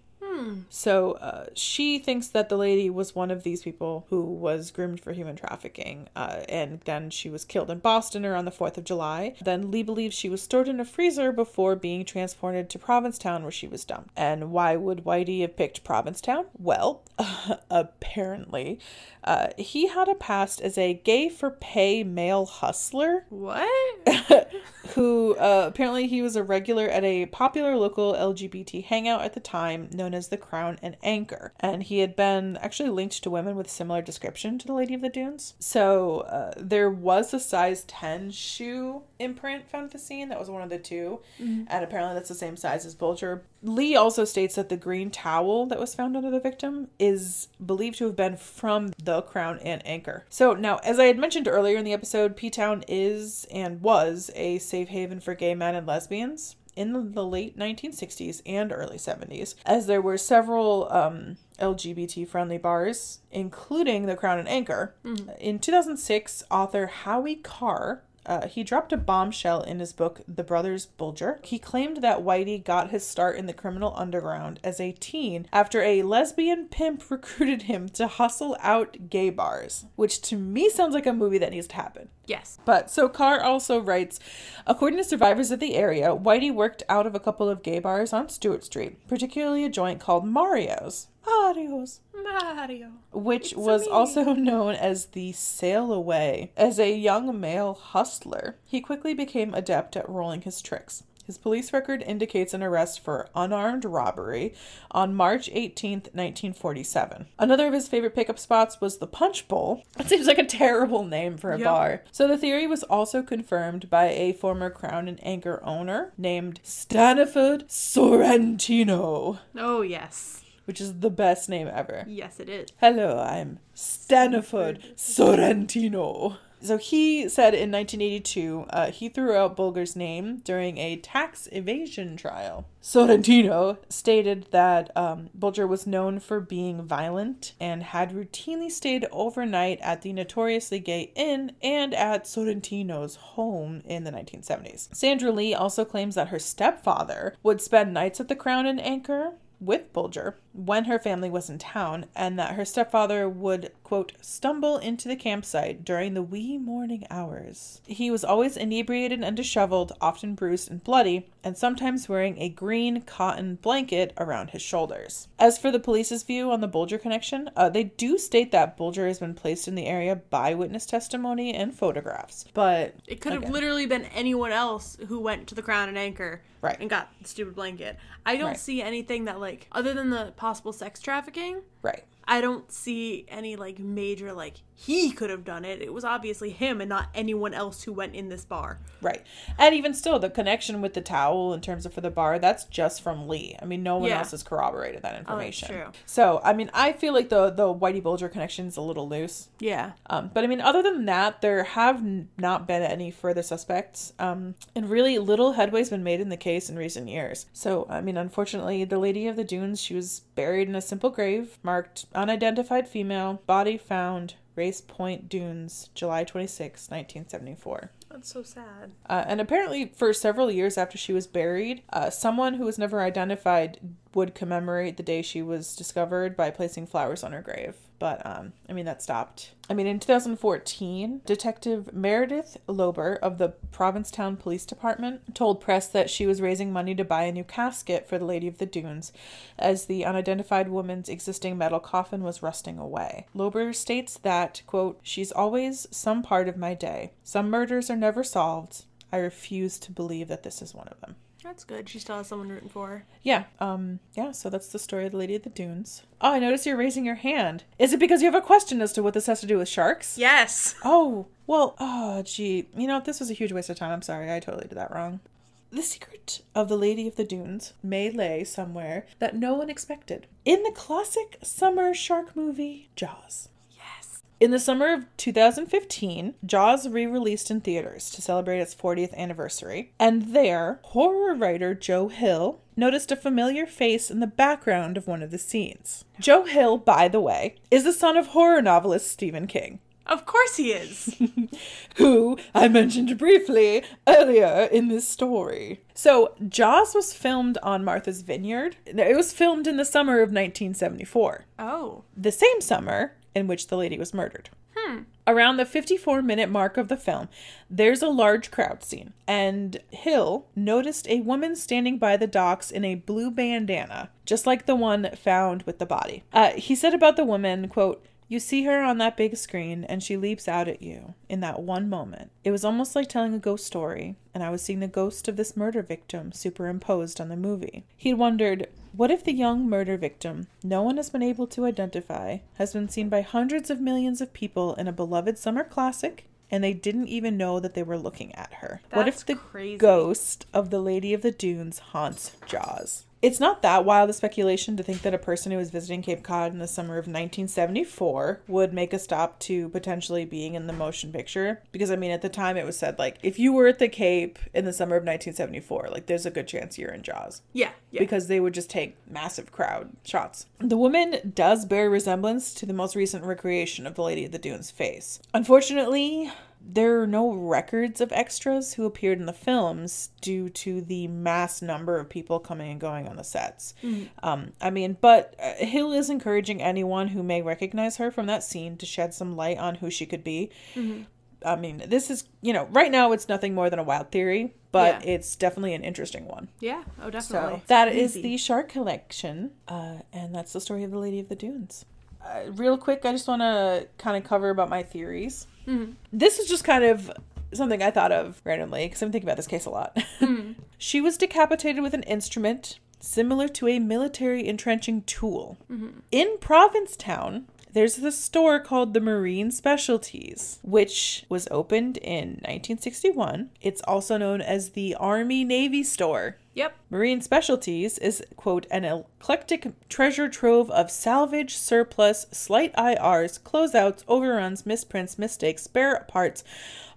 So uh, she thinks that the lady was one of these people who was groomed for human trafficking, uh, and then she was killed in Boston around the 4th of July. Then Lee believes she was stored in a freezer before being transported to Provincetown where she was dumped. And why would Whitey have picked Provincetown? Well, (laughs) apparently, uh, he had a past as a gay for pay male hustler What? (laughs) who uh, apparently he was a regular at a popular local LGBT hangout at the time known as the Crown and Anchor. And he had been actually linked to women with similar description to the Lady of the Dunes. So uh, there was a size 10 shoe imprint found at the scene. That was one of the 2 And apparently that's the same size as Bulger. Lee also states that the green towel that was found under the victim is believed to have been from the Crown and Anchor. So now, as I had mentioned earlier in the episode, P Town is and was a safe haven for gay men and lesbians in the late 1960s and early 70s, as there were several um, LGBT friendly bars, including the Crown and Anchor. In 2006, author Howie Carr uh, he dropped a bombshell in his book, The Brothers Bulger. He claimed that Whitey got his start in the criminal underground as a teen after a lesbian pimp (laughs) recruited him to hustle out gay bars, which to me sounds like a movie that needs to happen. Yes. But so Carr also writes, according to survivors of the area, Whitey worked out of a couple of gay bars on Stuart Street, particularly a joint called Mario's. Mario's Mario. which It's was me. also (laughs) known as the sail away. As a young male hustler, he quickly became adept at rolling his tricks. His police record indicates an arrest for unarmed robbery on March 18th, 1947. Another of his favorite pickup spots was the Punch Bowl. That seems like a terrible name for a Yep. bar. So the theory was also confirmed by a former Crown and Anchor owner named Staniford Sorrentino, Oh, yes. which is the best name ever. Yes, it is. Hello, I'm Staniford (laughs) Sorrentino. So he said in 1982 uh, he threw out Bulger's name during a tax evasion trial. Sorrentino stated that um, Bulger was known for being violent and had routinely stayed overnight at the notoriously gay inn and at Sorrentino's home in the 1970s. Sandra Lee also claims that her stepfather would spend nights at the Crown and Anchor with Bulger when her family was in town, and that her stepfather would, quote, stumble into the campsite during the wee morning hours. He was always inebriated and disheveled, often bruised and bloody, and sometimes wearing a green cotton blanket around his shoulders. As for the police's view on the Bulger connection, uh, they do state that Bulger has been placed in the area by witness testimony and photographs, but It could have literally been anyone else who went to the Crown and Anchor Right. and got the stupid blanket. I don't Right. see anything that like other than the possible sex trafficking. right. I don't see any like major like he could have done it. It was obviously him and not anyone else who went in this bar. Right. And even still, the connection with the towel in terms of for the bar, that's just from Lee. I mean, no one Yeah. else has corroborated that Oh, that's information. true. So, I mean, I feel like the the Whitey Bulger connection is a little loose. Yeah. Um, but I mean, other than that, there have not been any further suspects. Um, and really little headway's been made in the case in recent years. So, I mean, unfortunately, the Lady of the Dunes, she was buried in a simple grave marked unidentified female, body found, Race Point Dunes, July 26, 1974. That's so sad. Uh, and apparently, for several years after she was buried, uh, someone who was never identified would commemorate the day she was discovered by placing flowers on her grave. But, um, I mean, that stopped. I mean, in 2014, Detective Meredith Lober of the Provincetown Police Department told press that she was raising money to buy a new casket for the Lady of the Dunes, as the unidentified woman's existing metal coffin was rusting away. Lober states that, quote, she's always some part of my day. Some murders are never solved. I refuse to believe that this is one of them. That's good. She still has someone rooting for her. Yeah, um, yeah, so that's the story of the Lady of the Dunes. Oh, I notice you're raising your hand. Is it because you have a question as to what this has to do with sharks? Yes. Oh, well, oh, gee. You know, this was a huge waste of time. I'm sorry, I totally did that wrong. The secret of the Lady of the Dunes may lay somewhere that no one expected. In the classic summer shark movie, Jaws. In the summer of 2015, Jaws re released in theaters to celebrate its 40th anniversary. And there, horror writer Joe Hill noticed a familiar face in the background of one of the scenes. Joe Hill, by the way, is the son of horror novelist Stephen King Of course he is. (laughs) who I mentioned briefly earlier in this story. So, Jaws was filmed on Martha's Vineyard. It was filmed in the summer of 1974, oh. the same summer in which the lady was murdered. Around the 54 minute mark of the film, there's a large crowd scene, and Hill noticed a woman standing by the docks in a blue bandana, just like the one found with the body. Uh, he said about the woman, quote, you see her on that big screen, and she leaps out at you in that one moment. It was almost like telling a ghost story, and I was seeing the ghost of this murder victim superimposed on the movie. He'd wondered, what if the young murder victim, no one has been able to identify, has been seen by hundreds of millions of people in a beloved summer classic, and they didn't even know that they were looking at her? what if the crazy. ghost of the Lady of the Dunes haunts Jaws? It's not that wild a speculation to think that a person who was visiting Cape Cod in the summer of 1974 would make a stop to potentially being in the motion picture. Because, I mean, at the time it was said, like, if you were at the Cape in the summer of 1974, like, there's a good chance you're in Jaws Yeah. Yeah. because they would just take massive crowd shots. The woman does bear resemblance to the most recent recreation of the Lady of the Dunes face. Unfortunately, there are no records of extras who appeared in the films due to the mass number of people coming and going on the sets. Um, I mean, but uh, Hill is encouraging anyone who may recognize her from that scene to shed some light on who she could be. I mean, this is, you know, right now it's nothing more than a wild theory, but Yeah. it's definitely an interesting one. yeah. Oh, definitely. So that is the shark collection, uh, and that's the story of the Lady of the Dunes. Uh, real quick, I just want to kind of cover about my theories. Mhm. This is just kind of something I thought of randomly because I'm thinking about this case a lot. (laughs) She was decapitated with an instrument similar to a military entrenching tool. In Provincetown, there's this store called the Marine Specialties, which was opened in 1961. It's also known as the Army Navy store. Yep. Marine Specialties is, quote, an eclectic treasure trove of salvage, surplus, slight IRs, closeouts, overruns, misprints, mistakes, spare parts,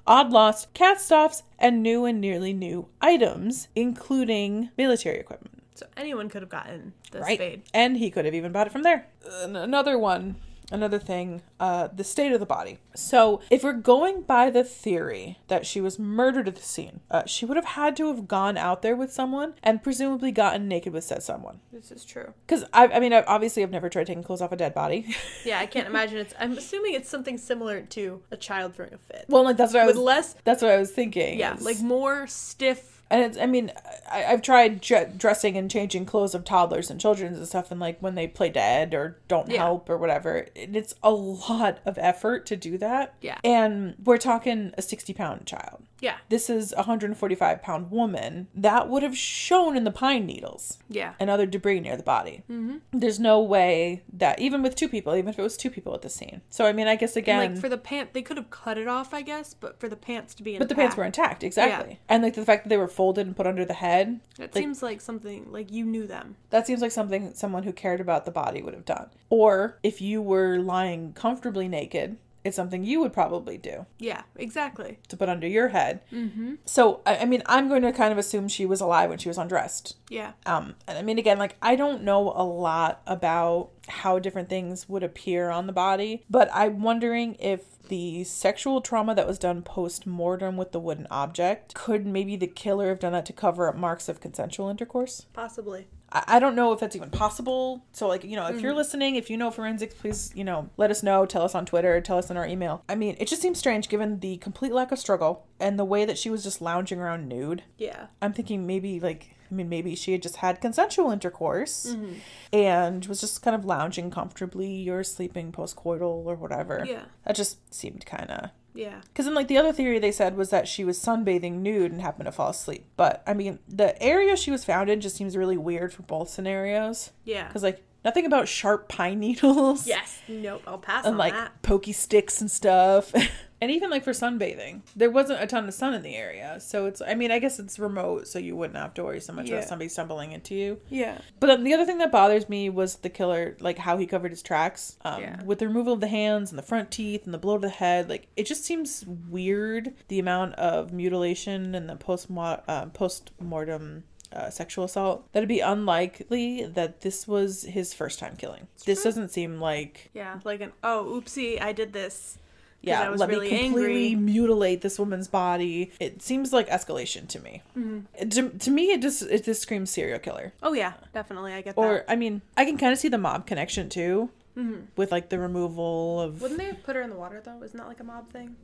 odd lost, cast offs, and new and nearly new items, including military equipment. So anyone could have gotten the Right. spade. And he could have even bought it from there. An- Another one, another thing, uh, the state of the body. So, if we're going by the theory that she was murdered at the scene, uh, she would have had to have gone out there with someone and presumably gotten naked with said someone. This is true. Because I, I mean, I, obviously, I've never tried taking clothes off a dead body. (laughs) Yeah, I can't imagine it's. I'm assuming it's something similar to a child throwing a fit. well, like that's what I With was. less, That's what I was thinking. yeah, is- like more stiff. And it's, I mean, I, I've tried dr- dressing and changing clothes of toddlers and children and stuff, and like when they play dead or don't Yeah. help or whatever, it- it's a lot of effort to do that. Yeah. And we're talking a 60 pound child. Yeah, This is a 145 pound woman. That would have shown in the pine needles yeah, and other debris near the body. Mm-hmm. There's no way that, even with two people, even if it was two people at the scene. So, I mean, I guess again. And like for the pants, they could have cut it off, I guess, but for the pants to be but the pants were intact, exactly. Yeah. And like the fact that they were folded and put under the head, It like- seems like something like you knew them. That seems like something someone who cared about the body would have done. Or if you were lying comfortably naked, it's something you would probably do Yeah, exactly. to put under your head. Mm-hmm. So, I, I mean, I'm going to kind of assume she was alive when she was undressed. Yeah, Um, and I mean, again, like, I don't know a lot about how different things would appear on the body, but I'm wondering if the sexual trauma that was done post mortem with the wooden object could maybe the killer have done that to cover up marks of consensual intercourse? possibly. I don't know if that's even possible. So, like, you know, if you're listening, if you know forensics, please, you know, let us know. Tell us on Twitter, tell us in our email. I mean, it just seems strange given the complete lack of struggle and the way that she was just lounging around nude. Yeah, I'm thinking maybe, like, I mean, maybe she had just had consensual intercourse Mm-hmm. and was just kind of lounging comfortably or sleeping postcoital or whatever. Yeah. That just seemed kind of. Yeah, Because then, like, the other theory they said was that she was sunbathing nude and happened to fall asleep. But, I mean, the area she was found in just seems really weird for both scenarios. yeah. Because, like, nothing about sharp pine (laughs) needles. Yes. Nope. I'll pass And, on like, that. pokey sticks and stuff. (laughs) and even, like, for sunbathing, there wasn't a ton of sun in the area. So it's, I mean, I guess it's remote, so you wouldn't have to worry so much Yeah. about somebody stumbling into you. Yeah. But then the other thing that bothers me was the killer, like how he covered his tracks, um, Yeah. with the removal of the hands and the front teeth and the blow to the head. Like it just seems weird the amount of mutilation and the post uh, post mortem. Uh, sexual assault that'd be unlikely that this was his first time killing this true. doesn't seem like Yeah. Like an oh, oopsie, I did this. yeah I was let really me completely angry. mutilate this woman's body it seems like escalation to me Mm-hmm. to, to me it just it just screams serial killer Oh yeah, definitely. I get That. or. I mean, I can kind of see the mob connection too, Mhm. with like the removal of. Wouldn't they have put her in the water though? Isn't that like a mob thing?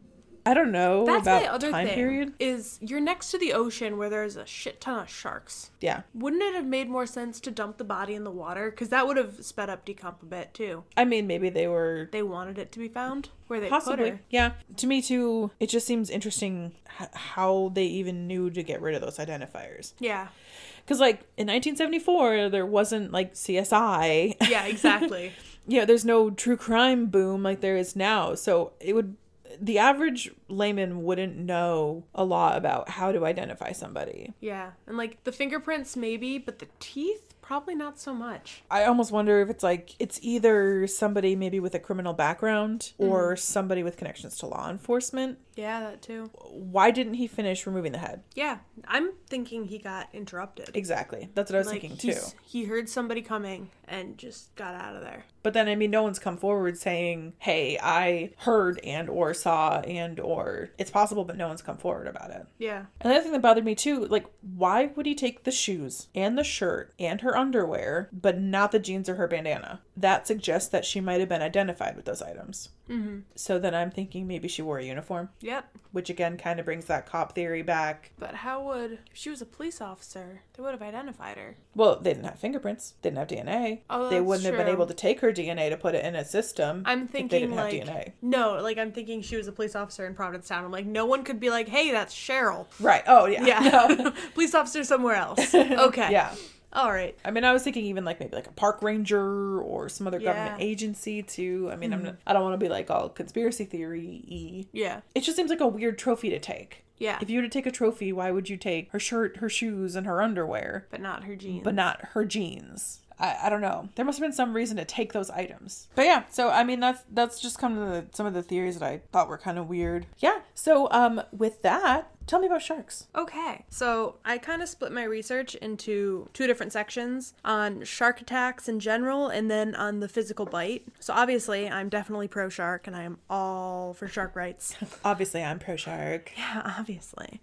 I don't know That's about my other time thing. period. Is you're next to the ocean where there's a shit ton of sharks. Yeah, Wouldn't it have made more sense to dump the body in the water? Because that would have sped up decomp a bit too. I mean, maybe they were They wanted it to be found where they possibly. put her. Yeah, to me too. It just seems interesting how they even knew to get rid of those identifiers. Yeah. Because like in 1974, there wasn't like CSI. Yeah. Exactly. (laughs) yeah, there's no true crime boom like there is now. So it would. The average layman wouldn't know a lot about how to identify somebody. yeah. And like the fingerprints maybe, but the teeth probably not so much. I almost wonder if it's like it's either somebody maybe with a criminal background or mm. somebody with connections to law enforcement. Yeah, that too. Why didn't he finish removing the head? Yeah. I'm thinking he got interrupted. Exactly. That's what I was like thinking too. he heard somebody coming and just got out of there. But then I mean no one's come forward saying, "Hey, I heard and or saw and or it's possible but no one's come forward about it." Yeah. Another thing that bothered me too, like why would he take the shoes and the shirt and her underwear, but not the jeans or her bandana. That suggests that she might have been identified with those items. Mm-hmm. So then I'm thinking maybe she wore a uniform, Yep. which again kind of brings that cop theory back. But how would if she was a police officer, they would have identified her? Well, they didn't have fingerprints, didn't have DNA. Oh, they wouldn't have been able to take her DNA to put it in a system. I'm if they thinking didn't like have DNA. no, like I'm thinking she was a police officer in Provincetown. I'm like, no one could be like, hey, that's Cheryl. Right. Oh yeah. Yeah, (laughs) (laughs) police officer somewhere else. (laughs) Okay. yeah. All right. I mean, I was thinking even like maybe like a park ranger or some other government agency too. I mean, I'm Mhm. not, I don't want to be like all conspiracy theory. Yeah. It just seems like a weird trophy to take. Yeah. If you were to take a trophy, why would you take her shirt, her shoes, and her underwear, but not her jeans. but not her jeans? I, I don't know. There must have been some reason to take those items. But yeah, so I mean that's that's just kind of the, some of the theories that I thought were kind of weird. Yeah. So um with that, tell me about sharks. Okay, so I kind of split my research into two different sections on shark attacks in general and then on the physical bite. So obviously, I'm definitely pro shark and I am all for shark rights. (laughs) Obviously, I'm pro shark. yeah, (laughs) obviously.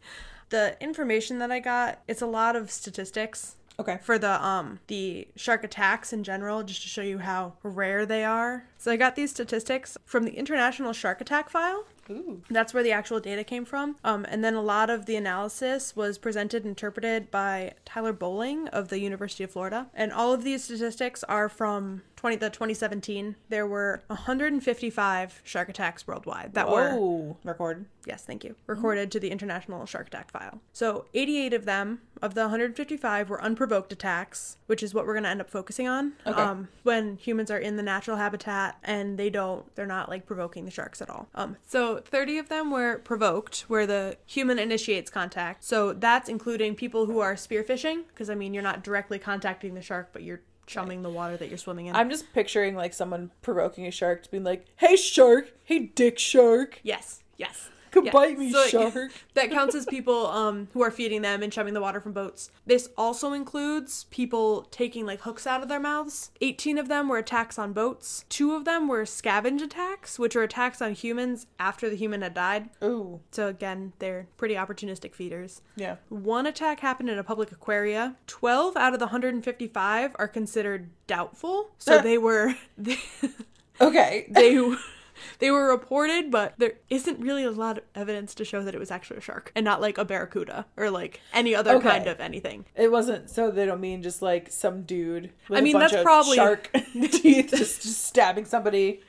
The information that I got, it's a lot of statistics Okay. for the um the shark attacks in general just to show you how rare they are. So I got these statistics from the International Shark Attack File. Ooh. That's where the actual data came from. Um, and then a lot of the analysis was presented and interpreted by Tyler Bowling of the University of Florida. And all of these statistics are from 20, the 2017. There were 155 shark attacks worldwide that were Whoa. record. Yes, thank you. Recorded to the International Shark Attack File. So, 88 of them, of the 155, were unprovoked attacks, which is what we're going to end up focusing on. Okay. Um, when humans are in the natural habitat and they don't, they're not like provoking the sharks at all. Um, so, 30 of them were provoked, where the human initiates contact. So, that's including people who are spearfishing, because I mean, you're not directly contacting the shark, but you're chumming the water that you're swimming in. I'm just picturing like someone provoking a shark to be like, "Hey shark, hey dick shark, yes, yes. (laughs) come Yeah. bite me, So- (laughs) shark." that counts as people um, who are feeding them and chumming the water from boats. This also includes people taking like hooks out of their mouths. 18 of them were attacks on boats. Two of them were scavenge attacks, which are attacks on humans after the human had died. Ooh, So again, they're pretty opportunistic feeders. yeah. One attack happened in a public aquaria. 12 out of the 155 are considered doubtful. So they were (laughs) they, Okay. they they were reported, but there isn't really a lot of evidence to show that it was actually a shark and not like a barracuda or like any other Okay. kind of anything. It wasn't so they don't mean just like some dude with I mean, a bunch that's of probably- shark (laughs) (laughs) teeth just, just stabbing somebody.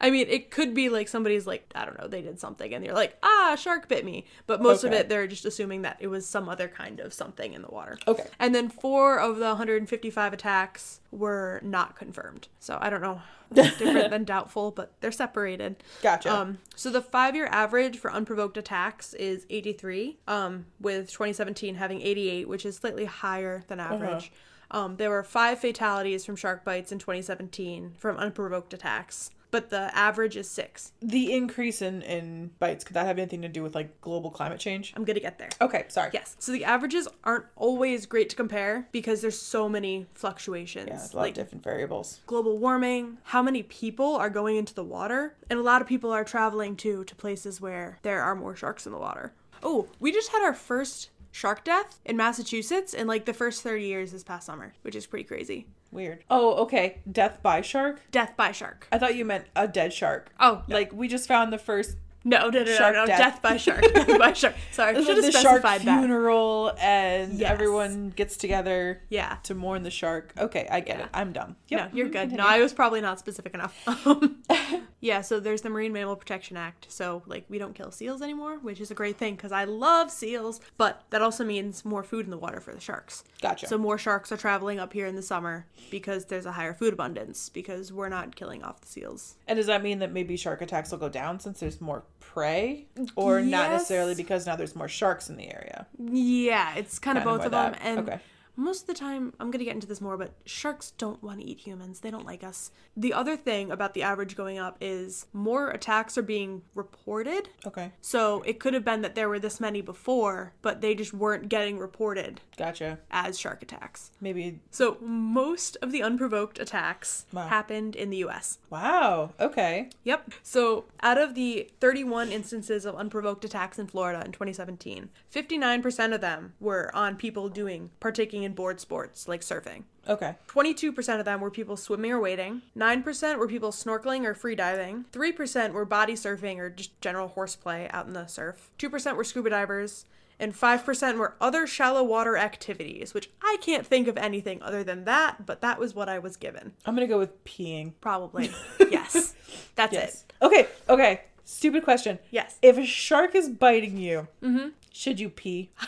I mean, it could be like somebody's like, I don't know, they did something and you're like, ah, shark bit me. But most of it, they're just assuming that it was some other kind of something in the water. Okay. And then four of the 155 attacks were not confirmed. So I don't know. That's (laughs) different than doubtful, but they're separated. Gotcha. Um, so the five-year average for unprovoked attacks is 83, um, with 2017 having 88, which is slightly higher than average. Um, there were five fatalities from shark bites in 2017 from unprovoked attacks, but the average is six. the increase in in bites could that have anything to do with like global climate change? I'm gonna get there. Okay, sorry. Yes. So the averages aren't always great to compare because there's so many fluctuations. Yeah, a lot like of different variables. global warming, how many people are going into the water, and a lot of people are traveling too to places where there are more sharks in the water. Oh, we just had our first shark death in Massachusetts in like the first 30 years this past summer, which is pretty crazy. Weird. Oh, okay. Death by shark. Death by shark. I thought you meant a dead shark. Oh, no. Like we just found the first no, no, no, no, shark no, death. death. by shark. Death by shark. Sorry, should (laughs) have the shark specified that. funeral and Yes. everyone gets together Yeah. to mourn the shark. Okay, I get Yeah. it. I'm dumb. No, you're good. No, I was probably not specific enough. (laughs) Um, (laughs) yeah, so there's the Marine Mammal Protection Act. So, like, we don't kill seals anymore, which is a great thing because I love seals. But that also means more food in the water for the sharks. Gotcha. So, more sharks are traveling up here in the summer because there's a higher food abundance because we're not killing off the seals. and does that mean that maybe shark attacks will go down since there's more prey, or not necessarily because now there's more sharks in the area? Yeah, it's kind, of both of them. And Okay. Most of the time, I'm going to get into this more, but sharks don't want to eat humans. They don't like us. The other thing about the average going up is more attacks are being reported. Okay, So it could have been that there were this many before, but they just weren't getting reported gotcha. as shark attacks. Maybe. So most of the unprovoked attacks Wow. happened in the US. Wow. Okay. Yep. So out of the 31 instances of unprovoked attacks in Florida in 2017, 59% of them were on people doing partaking in board sports like surfing. Okay. 22% of them were people swimming or wading. 9% were people snorkeling or free diving. 3% were body surfing or just general horseplay out in the surf. 2% were scuba divers. And 5% were other shallow water activities, which I can't think of anything other than that, but that was what I was given. I'm gonna go with peeing. Probably. (laughs) yes. That's Yes. it. Okay. Okay. Stupid question. Yes. If a shark is biting you, Mm-hmm. should you pee? (laughs)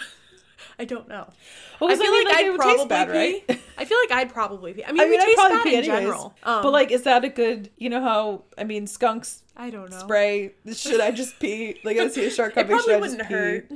I don't know. Well, I feel mean, like, it I'd probably bad, pee. right? I feel like I'd probably pee. I mean, I mean, we I'd taste probably bad pee in anyways. general. Um, but like, is that a good? You know how I mean, skunks I don't know. spray. Should I just pee? Like I (laughs) see a shark It coming. Should probably I wouldn't just pee? hurt.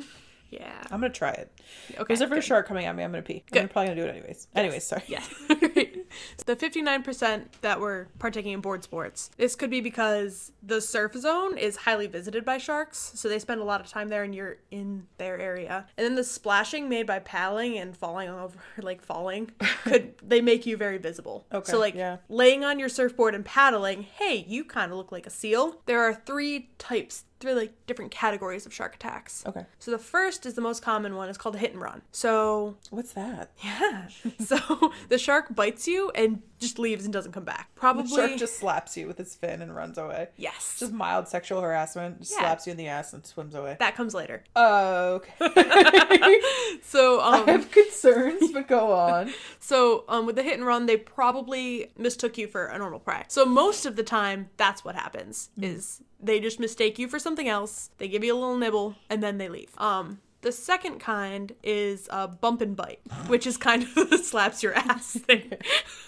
Yeah. I'm gonna try it. Okay. There's a first shark coming at me. I'm gonna pee. Good. I'm probably gonna do it anyways. Anyways, sorry. Yeah. so (laughs) the 59% that were partaking in board sports. This could be because the surf zone is highly visited by sharks, so they spend a lot of time there and you're in their area. And then the splashing made by paddling and falling over (laughs) like falling (laughs) could they make you very visible. Okay, So like yeah. laying on your surfboard and paddling, hey, you kind of look like a seal. There are three types three like different categories of shark attacks. Okay. So the first is the most common one. It's called a hit and run. So What's that? (laughs) yeah. So (laughs) the shark bites you and just leaves and doesn't come back. The Probably. shark just slaps you with his fin and runs away. yes. Just mild sexual harassment. Just Yeah. slaps you in the ass and swims away. that comes later. Oh, okay. (laughs) So (laughs) I um, have concerns, but go on. (laughs) so um, with the hit and run, they probably mistook you for a normal prey. So most of the time, that's what happens. Is they just mistake you for something else. They give you a little nibble and then they leave. Um. The second kind is a bump and bite, which is kind of (laughs) the slaps your ass thing.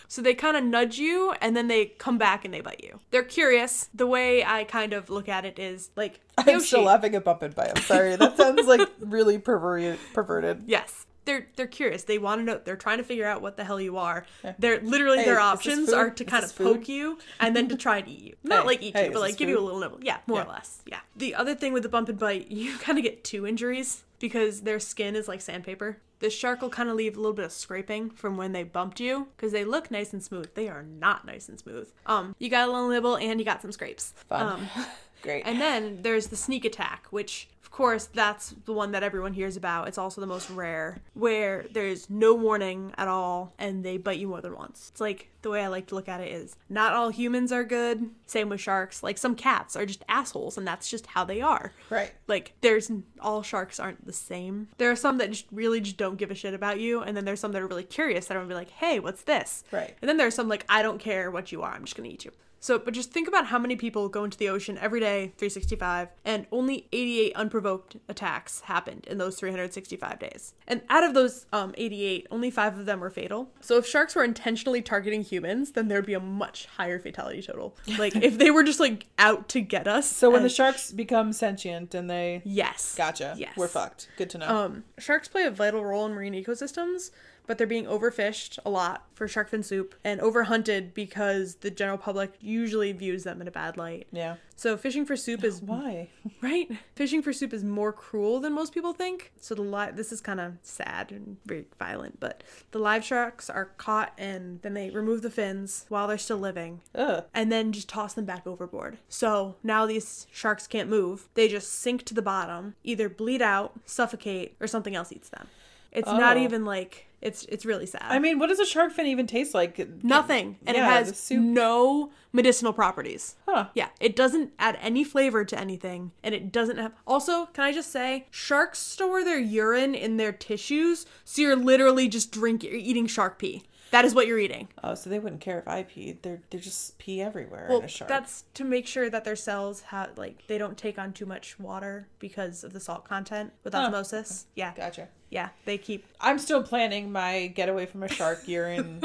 So they kind of nudge you and then they come back and they bite you. They're curious. The way I kind of look at it is like I'm still laughing at bump and bite. I'm sorry. That (laughs) sounds like really perverted. Perverted. Yes. They're they're curious. They want to know. They're trying to figure out what the hell you are. They're literally Hey, their options are to Is kind of food? poke you and then to try and eat you. Not Hey, like eat hey, you, but like give you a little nibble. Yeah, more Yeah. or less. Yeah. The other thing with the bump and bite, you (laughs) kind of get two injuries because their skin is like sandpaper. The shark will kind of leave a little bit of scraping from when they bumped you because they look nice and smooth. They are not nice and smooth. Um, you got a little nibble and you got some scrapes. Fun. Um, (laughs) Great. and then there's the sneak attack, which, of course, that's the one that everyone hears about. It's also the most rare, where there's no warning at all and they bite you more than once. It's like the way I like to look at it is not all humans are good. Same with sharks. Like some cats are just assholes and that's just how they are. right. Like there's all sharks aren't the same. There are some that just really just don't give a shit about you, and then there's some that are really curious that are gonna be like, "Hey, what's this?" Right. And then there's some like, "I don't care what you are. I'm just gonna eat you." So, but just think about how many people go into the ocean every day, 365, and only 88 unprovoked attacks happened in those 365 days. And out of those um, 88, only five of them were fatal. So, if sharks were intentionally targeting humans, then there'd be a much higher fatality total. (laughs) Like, if they were just like out to get us. So when the sharks become sentient and they Yes. gotcha, Yes. we're fucked. Good to know. Um, sharks play a vital role in marine ecosystems, but they're being overfished a lot for shark fin soup and overhunted because the general public usually views them in a bad light. yeah. So fishing for soup is (gasps) Why? right. Fishing for soup is more cruel than most people think. So the live this is kind of sad and very violent, but the live sharks are caught and then they remove the fins while they're still living Ugh. and then just toss them back overboard. So now these sharks can't move. They just sink to the bottom, either bleed out, suffocate, or something else eats them. It's not Oh. even like it's it's really sad. I mean, what does a shark fin even taste like? nothing. And Yeah, it has soup- no medicinal properties. Huh. Yeah, it doesn't add any flavor to anything, and it doesn't have. Also, can I just say, sharks store their urine in their tissues, so you're literally just drinking, you're eating shark pee. That is what you're eating. Oh, so they wouldn't care if I peed. They're they're just pee everywhere Well, in a shark. that's to make sure that their cells have like they don't take on too much water because of the salt content with osmosis. Yeah, gotcha. yeah, they keep. I'm still planning my get away from a shark (laughs) urine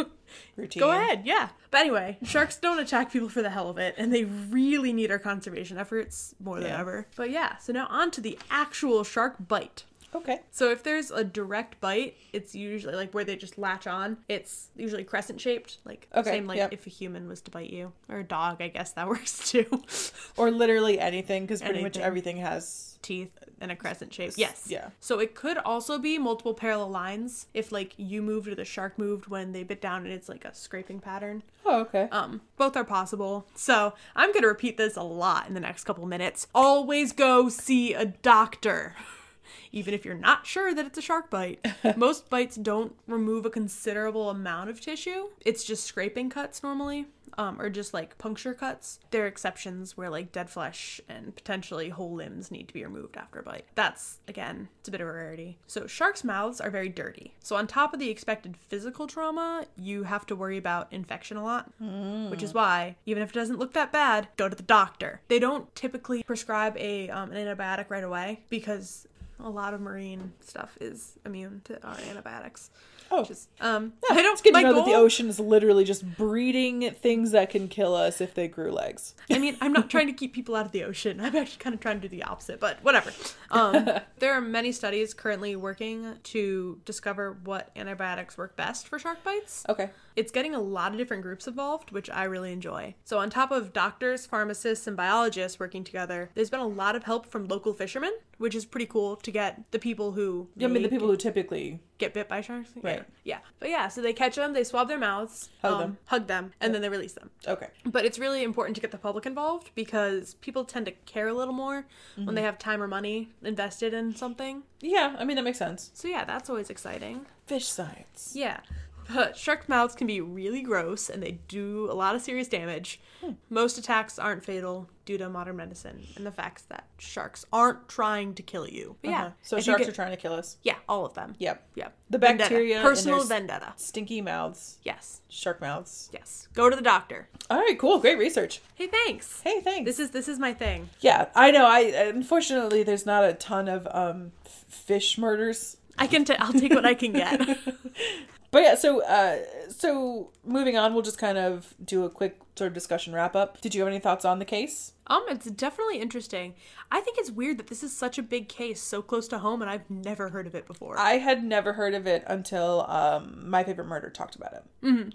routine. Go ahead, yeah. But anyway, sharks don't attack people for the hell of it, and they really need our conservation efforts more than Yeah. ever. But yeah, so now on to the actual shark bite. Okay. So if there's a direct bite, it's usually like where they just latch on. It's usually crescent shaped, like Okay, same like yep. if a human was to bite you or a dog. I guess that (laughs) works too. Or literally anything, because pretty much everything has. Teeth and a crescent shape. Yes. Yeah. So it could also be multiple parallel lines if like you moved or the shark moved when they bit down and it's like a scraping pattern. Oh, okay. Um, both are possible. So I'm gonna repeat this a lot in the next couple minutes. Always go see a doctor. (laughs) even if you're not sure that it's a shark bite. (laughs) Most bites don't remove a considerable amount of tissue. It's just scraping cuts normally. Um, or just like puncture cuts. There are exceptions where like dead flesh and potentially whole limbs need to be removed after a bite. That's again, it's a bit of a rarity. So sharks' mouths are very dirty. So on top of the expected physical trauma, you have to worry about infection a lot, which is why even if it doesn't look that bad, go to the doctor. They don't typically prescribe a um, an antibiotic right away because a lot of marine stuff is immune to our antibiotics. Oh. Which is, um, Yeah, I don't. it's good to know that the ocean is literally just breeding things that can kill us if they grew legs. I mean, I'm not trying to (laughs) keep people out of the ocean. I'm actually kind of trying to do the opposite, but whatever. Um, (laughs) there are many studies currently working to discover what antibiotics work best for shark bites. Okay. It's getting a lot of different groups involved, which I really enjoy. So, on top of doctors, pharmacists, and biologists working together, there's been a lot of help from local fishermen, which is pretty cool to get the people who Yeah, I mean, the people who typically. get bit by sharks. Right. Yeah. But yeah, so they catch them, they swab their mouths, Hug um, them. hug them, and then they release them. Okay. But it's really important to get the public involved because people tend to care a little more when they have time or money invested in something. Yeah, I mean, that makes sense. So yeah, that's always exciting. Fish science. Yeah. Shark mouths can be really gross and they do a lot of serious damage. Most attacks aren't fatal due to modern medicine and the fact that sharks aren't trying to kill you. But yeah. Uh-huh. So sharks get- are trying to kill us. Yeah, all of them. Yep. Yep. The bacteria in Personal vendetta. Stinky mouths. Yes. Shark mouths. Yes. Go to the doctor. All right, cool. Great research. Hey, thanks. Hey, thanks. This is this is my thing. yeah, I know. I unfortunately there's not a ton of um f- fish murders. I can. T- I'll take what I can get. (laughs) But yeah, so uh so moving on, we'll just kind of do a quick sort of discussion wrap up. Did you have any thoughts on the case? Um, it's definitely interesting. I think it's weird that this is such a big case so close to home and I've never heard of it before. I had never heard of it until um, My Favorite Murder talked about it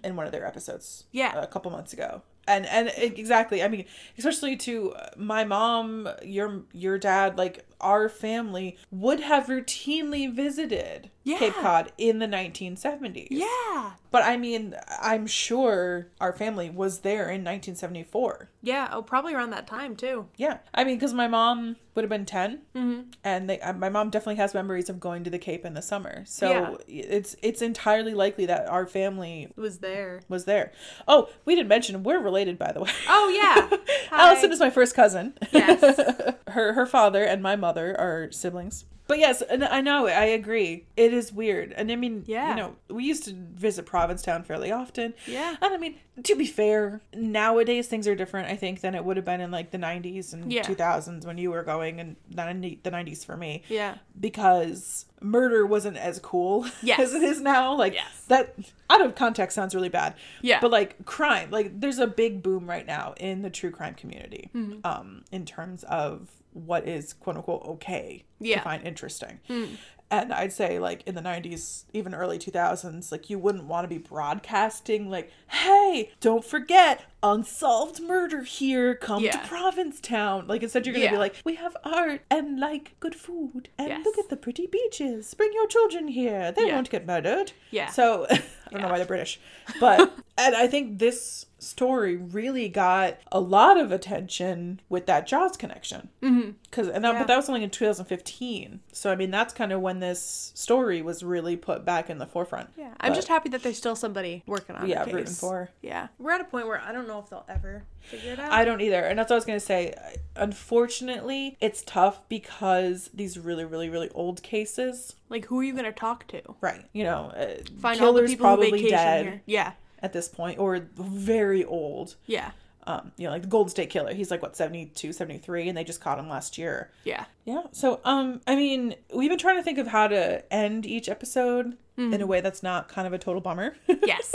in one of their episodes. Yeah. a couple months ago. And and exactly, I mean, especially to my mom, your your dad, like our family would have routinely visited Yeah. Cape Cod in the 1970s. yeah. But I mean, I'm sure our family was there in 1974. Yeah, oh, probably around that time too. Yeah, I mean, because my mom would have been 10 Mm-hmm. and they, uh, my mom definitely has memories of going to the Cape in the summer. So Yeah. it's it's entirely likely that our family was there. was there. Oh, we didn't mention we're related, by the way. Oh yeah. (laughs) Allison is my first cousin. Yes. (laughs) her her father and my mother are siblings. But yes, and I know I agree. It is weird, and I mean, Yeah. you know, we used to visit Provincetown fairly often. Yeah. and I mean, to be fair, nowadays things are different. I think than it would have been in like the '90s and Yeah. 2000s when you were going, and the '90s for me Yeah. because murder wasn't as cool (laughs) Yes. as it is now. Like Yes. that out of context sounds really bad. Yeah. But like crime, like there's a big boom right now in the true crime community. Mm-hmm. Um, in terms of what is quote unquote okay Yeah. to find interesting. Hmm. And I'd say like in the 90s, even early 2000s, like you wouldn't want to be broadcasting like, "Hey, don't forget unsolved murder here. Come Yeah. to Provincetown." Like instead you're going to be like, "We have art and like good food and Yes. look at the pretty beaches. Bring your children here. They Yeah. won't get murdered." Yeah. So, (laughs) I don't know why they're British. But (laughs) and I think this story really got a lot of attention with that Jaws connection. Mm-hmm. Cuz and that Yeah. but that was only in 2015. So I mean that's kind of when this story was really put back in the forefront. Yeah. I'm But- just happy that there's still somebody working on yeah, the rooting case. for. Yeah. We're at a point where I don't know if they'll ever figure it out. I don't either. And that's what I was going to say. Unfortunately, it's tough because these really really really old cases, like who are you gonna talk to? right? You know, uh, Find all the killer's people probably vacation dead here. Yeah. At this point or very old. Yeah. um, you know, like the Golden State Killer. He's like what 72, 73 and they just caught him last year. Yeah. Yeah. So, um, I mean, we've been trying to think of how to end each episode in a way that's not kind of a total bummer. (laughs) Yes.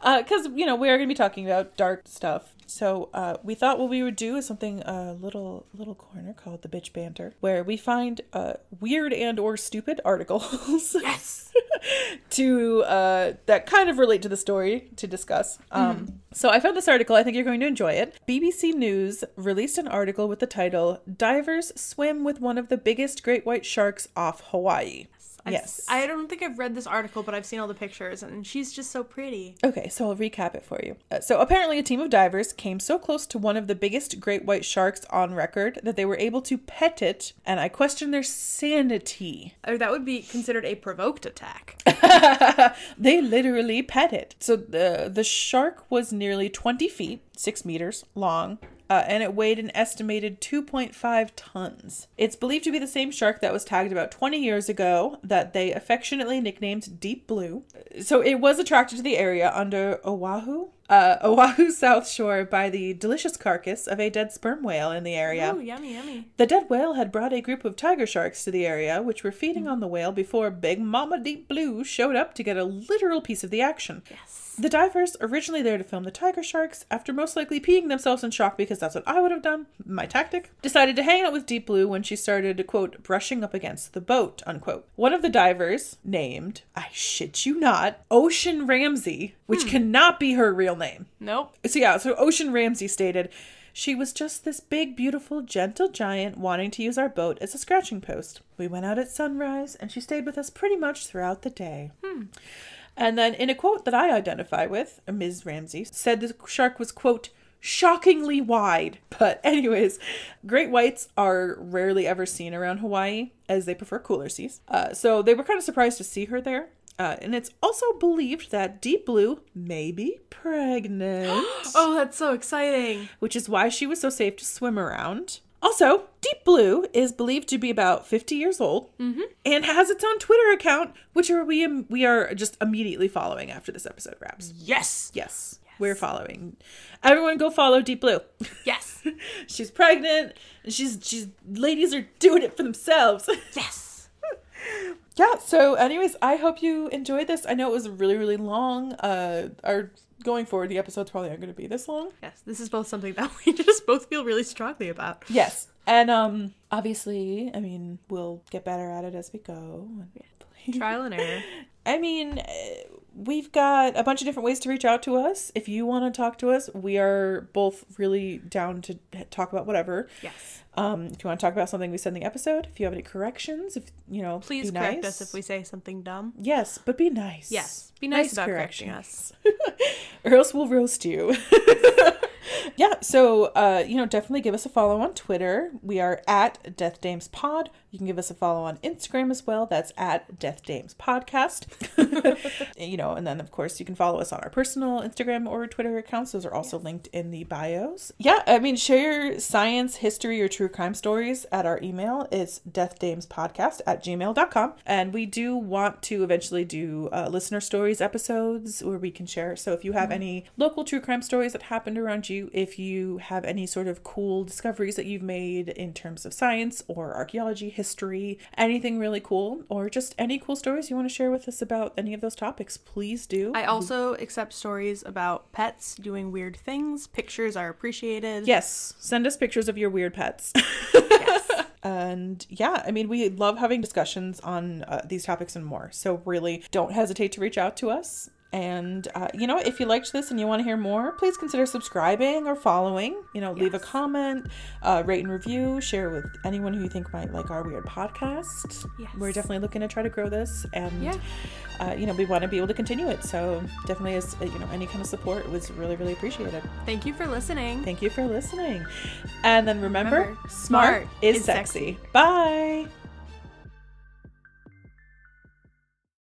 because you know we are going to be talking about dark stuff. So uh, we thought what we would do is something a little little corner called the bitch banter, where we find uh, weird and or stupid articles. (laughs) yes. to uh, that kind of relate to the story to discuss. Um, So I found this article. I think you're going to enjoy it. BBC News released an article with the title "Divers Swim with One of the Biggest Great White Sharks Off Hawaii." I've- Yes. I don't think I've read this article, but I've seen all the pictures, and she's just so pretty. Okay, so I'll recap it for you. Uh, so apparently, a team of divers came so close to one of the biggest great white sharks on record that they were able to pet it, and I question their sanity. Or that would be considered a provoked attack. (laughs) they literally pet it. So the the shark was nearly 20 feet, 6 meters long. Uh, and it weighed an estimated 2.5 tons. It's believed to be the same shark that was tagged about 20 years ago that they affectionately nicknamed Deep Blue. So it was attracted to the area under Oahu, uh, Oahu's (laughs) south shore by the delicious carcass of a dead sperm whale in the area. Oh, yummy, yummy. The dead whale had brought a group of tiger sharks to the area, which were feeding on the whale before Big Mama Deep Blue showed up to get a literal piece of the action. Yes. The divers, originally there to film the tiger sharks, after most likely peeing themselves in shock because that's what I would have done, my tactic, decided to hang out with Deep Blue when she started, quote, brushing up against the boat, unquote. One of the divers, named, I shit you not, Ocean Ramsey, which hmm. cannot be her real name. Nope. So yeah, so Ocean Ramsey stated, she was just this big, beautiful, gentle giant wanting to use our boat as a scratching post. We went out at sunrise, and she stayed with us pretty much throughout the day. Hmm. And then, in a quote that I identify with, Ms. Ramsey said the shark was, quote, shockingly wide. But, anyways, great whites are rarely ever seen around Hawaii as they prefer cooler seas. Uh, so, they were kind of surprised to see her there. Uh, and it's also believed that Deep Blue may be pregnant, (gasps) Oh, that's so exciting. which is why she was so safe to swim around. Also, Deep Blue is believed to be about 50 years old mm-hmm. and has its own Twitter account, which are we um, we are just immediately following after this episode wraps. Yes. Yes, we're following. Everyone go follow Deep Blue. (laughs) Yes. she's pregnant. and She's she's ladies are doing it for themselves. (laughs) yes. Yeah, so anyways, I hope you enjoyed this. I know it was really really long. Uh our going forward the episodes probably aren't going to be this long. Yes. This is both something (laughs) that we just both feel really strongly about. Yes. And um obviously, I mean, we'll get better at it as we go. (laughs) Trial and error. I mean, eh, we've got a bunch of different ways to reach out to us. If you want to talk to us, we are both really down to talk about whatever. Yes. Um, if you want to talk about something we said in the episode, if you have any corrections, if you know, Please be correct nice. us if we say something dumb. Yes, but be nice. Yes. Be nice, about correcting us. (laughs) or else we'll roast you. (laughs) yeah, so uh, you know, definitely give us a follow on Twitter. We are at Death Dames Pod. You can give us a follow on Instagram as well. That's at Death Dames Podcast. (laughs) you know, and then of course you can follow us on our personal Instagram or Twitter accounts. Those are also linked in the bios. Yeah, I mean, share your science, history, or true crime stories at our email. It's deathdamespodcast at gmail.com. And we do want to eventually do uh, listener stories episodes where we can share. So if you have any local true crime stories that happened around you, if you have any sort of cool discoveries that you've made in terms of science or archaeology, history, anything really cool, or just any cool stories you want to share with us about any of those topics, please do. I also accept stories about pets doing weird things. Pictures are appreciated. Yes, send us pictures of your weird pets. (laughs) Yes. And yeah, I mean, we love having discussions on uh, these topics and more. So really, don't hesitate to reach out to us. And uh, you know, if you liked this and you want to hear more, please consider subscribing or following. You know, leave a comment, uh, rate and review, share with anyone who you think might like our weird podcast. Yes. We're definitely looking to try to grow this, and Yeah. uh, you know, we want to be able to continue it. So definitely, as uh, you know, any kind of support was really, really appreciated. Thank you for listening. Thank you for listening. And then remember, Remember, smart, smart is, is sexy. sexy. Bye.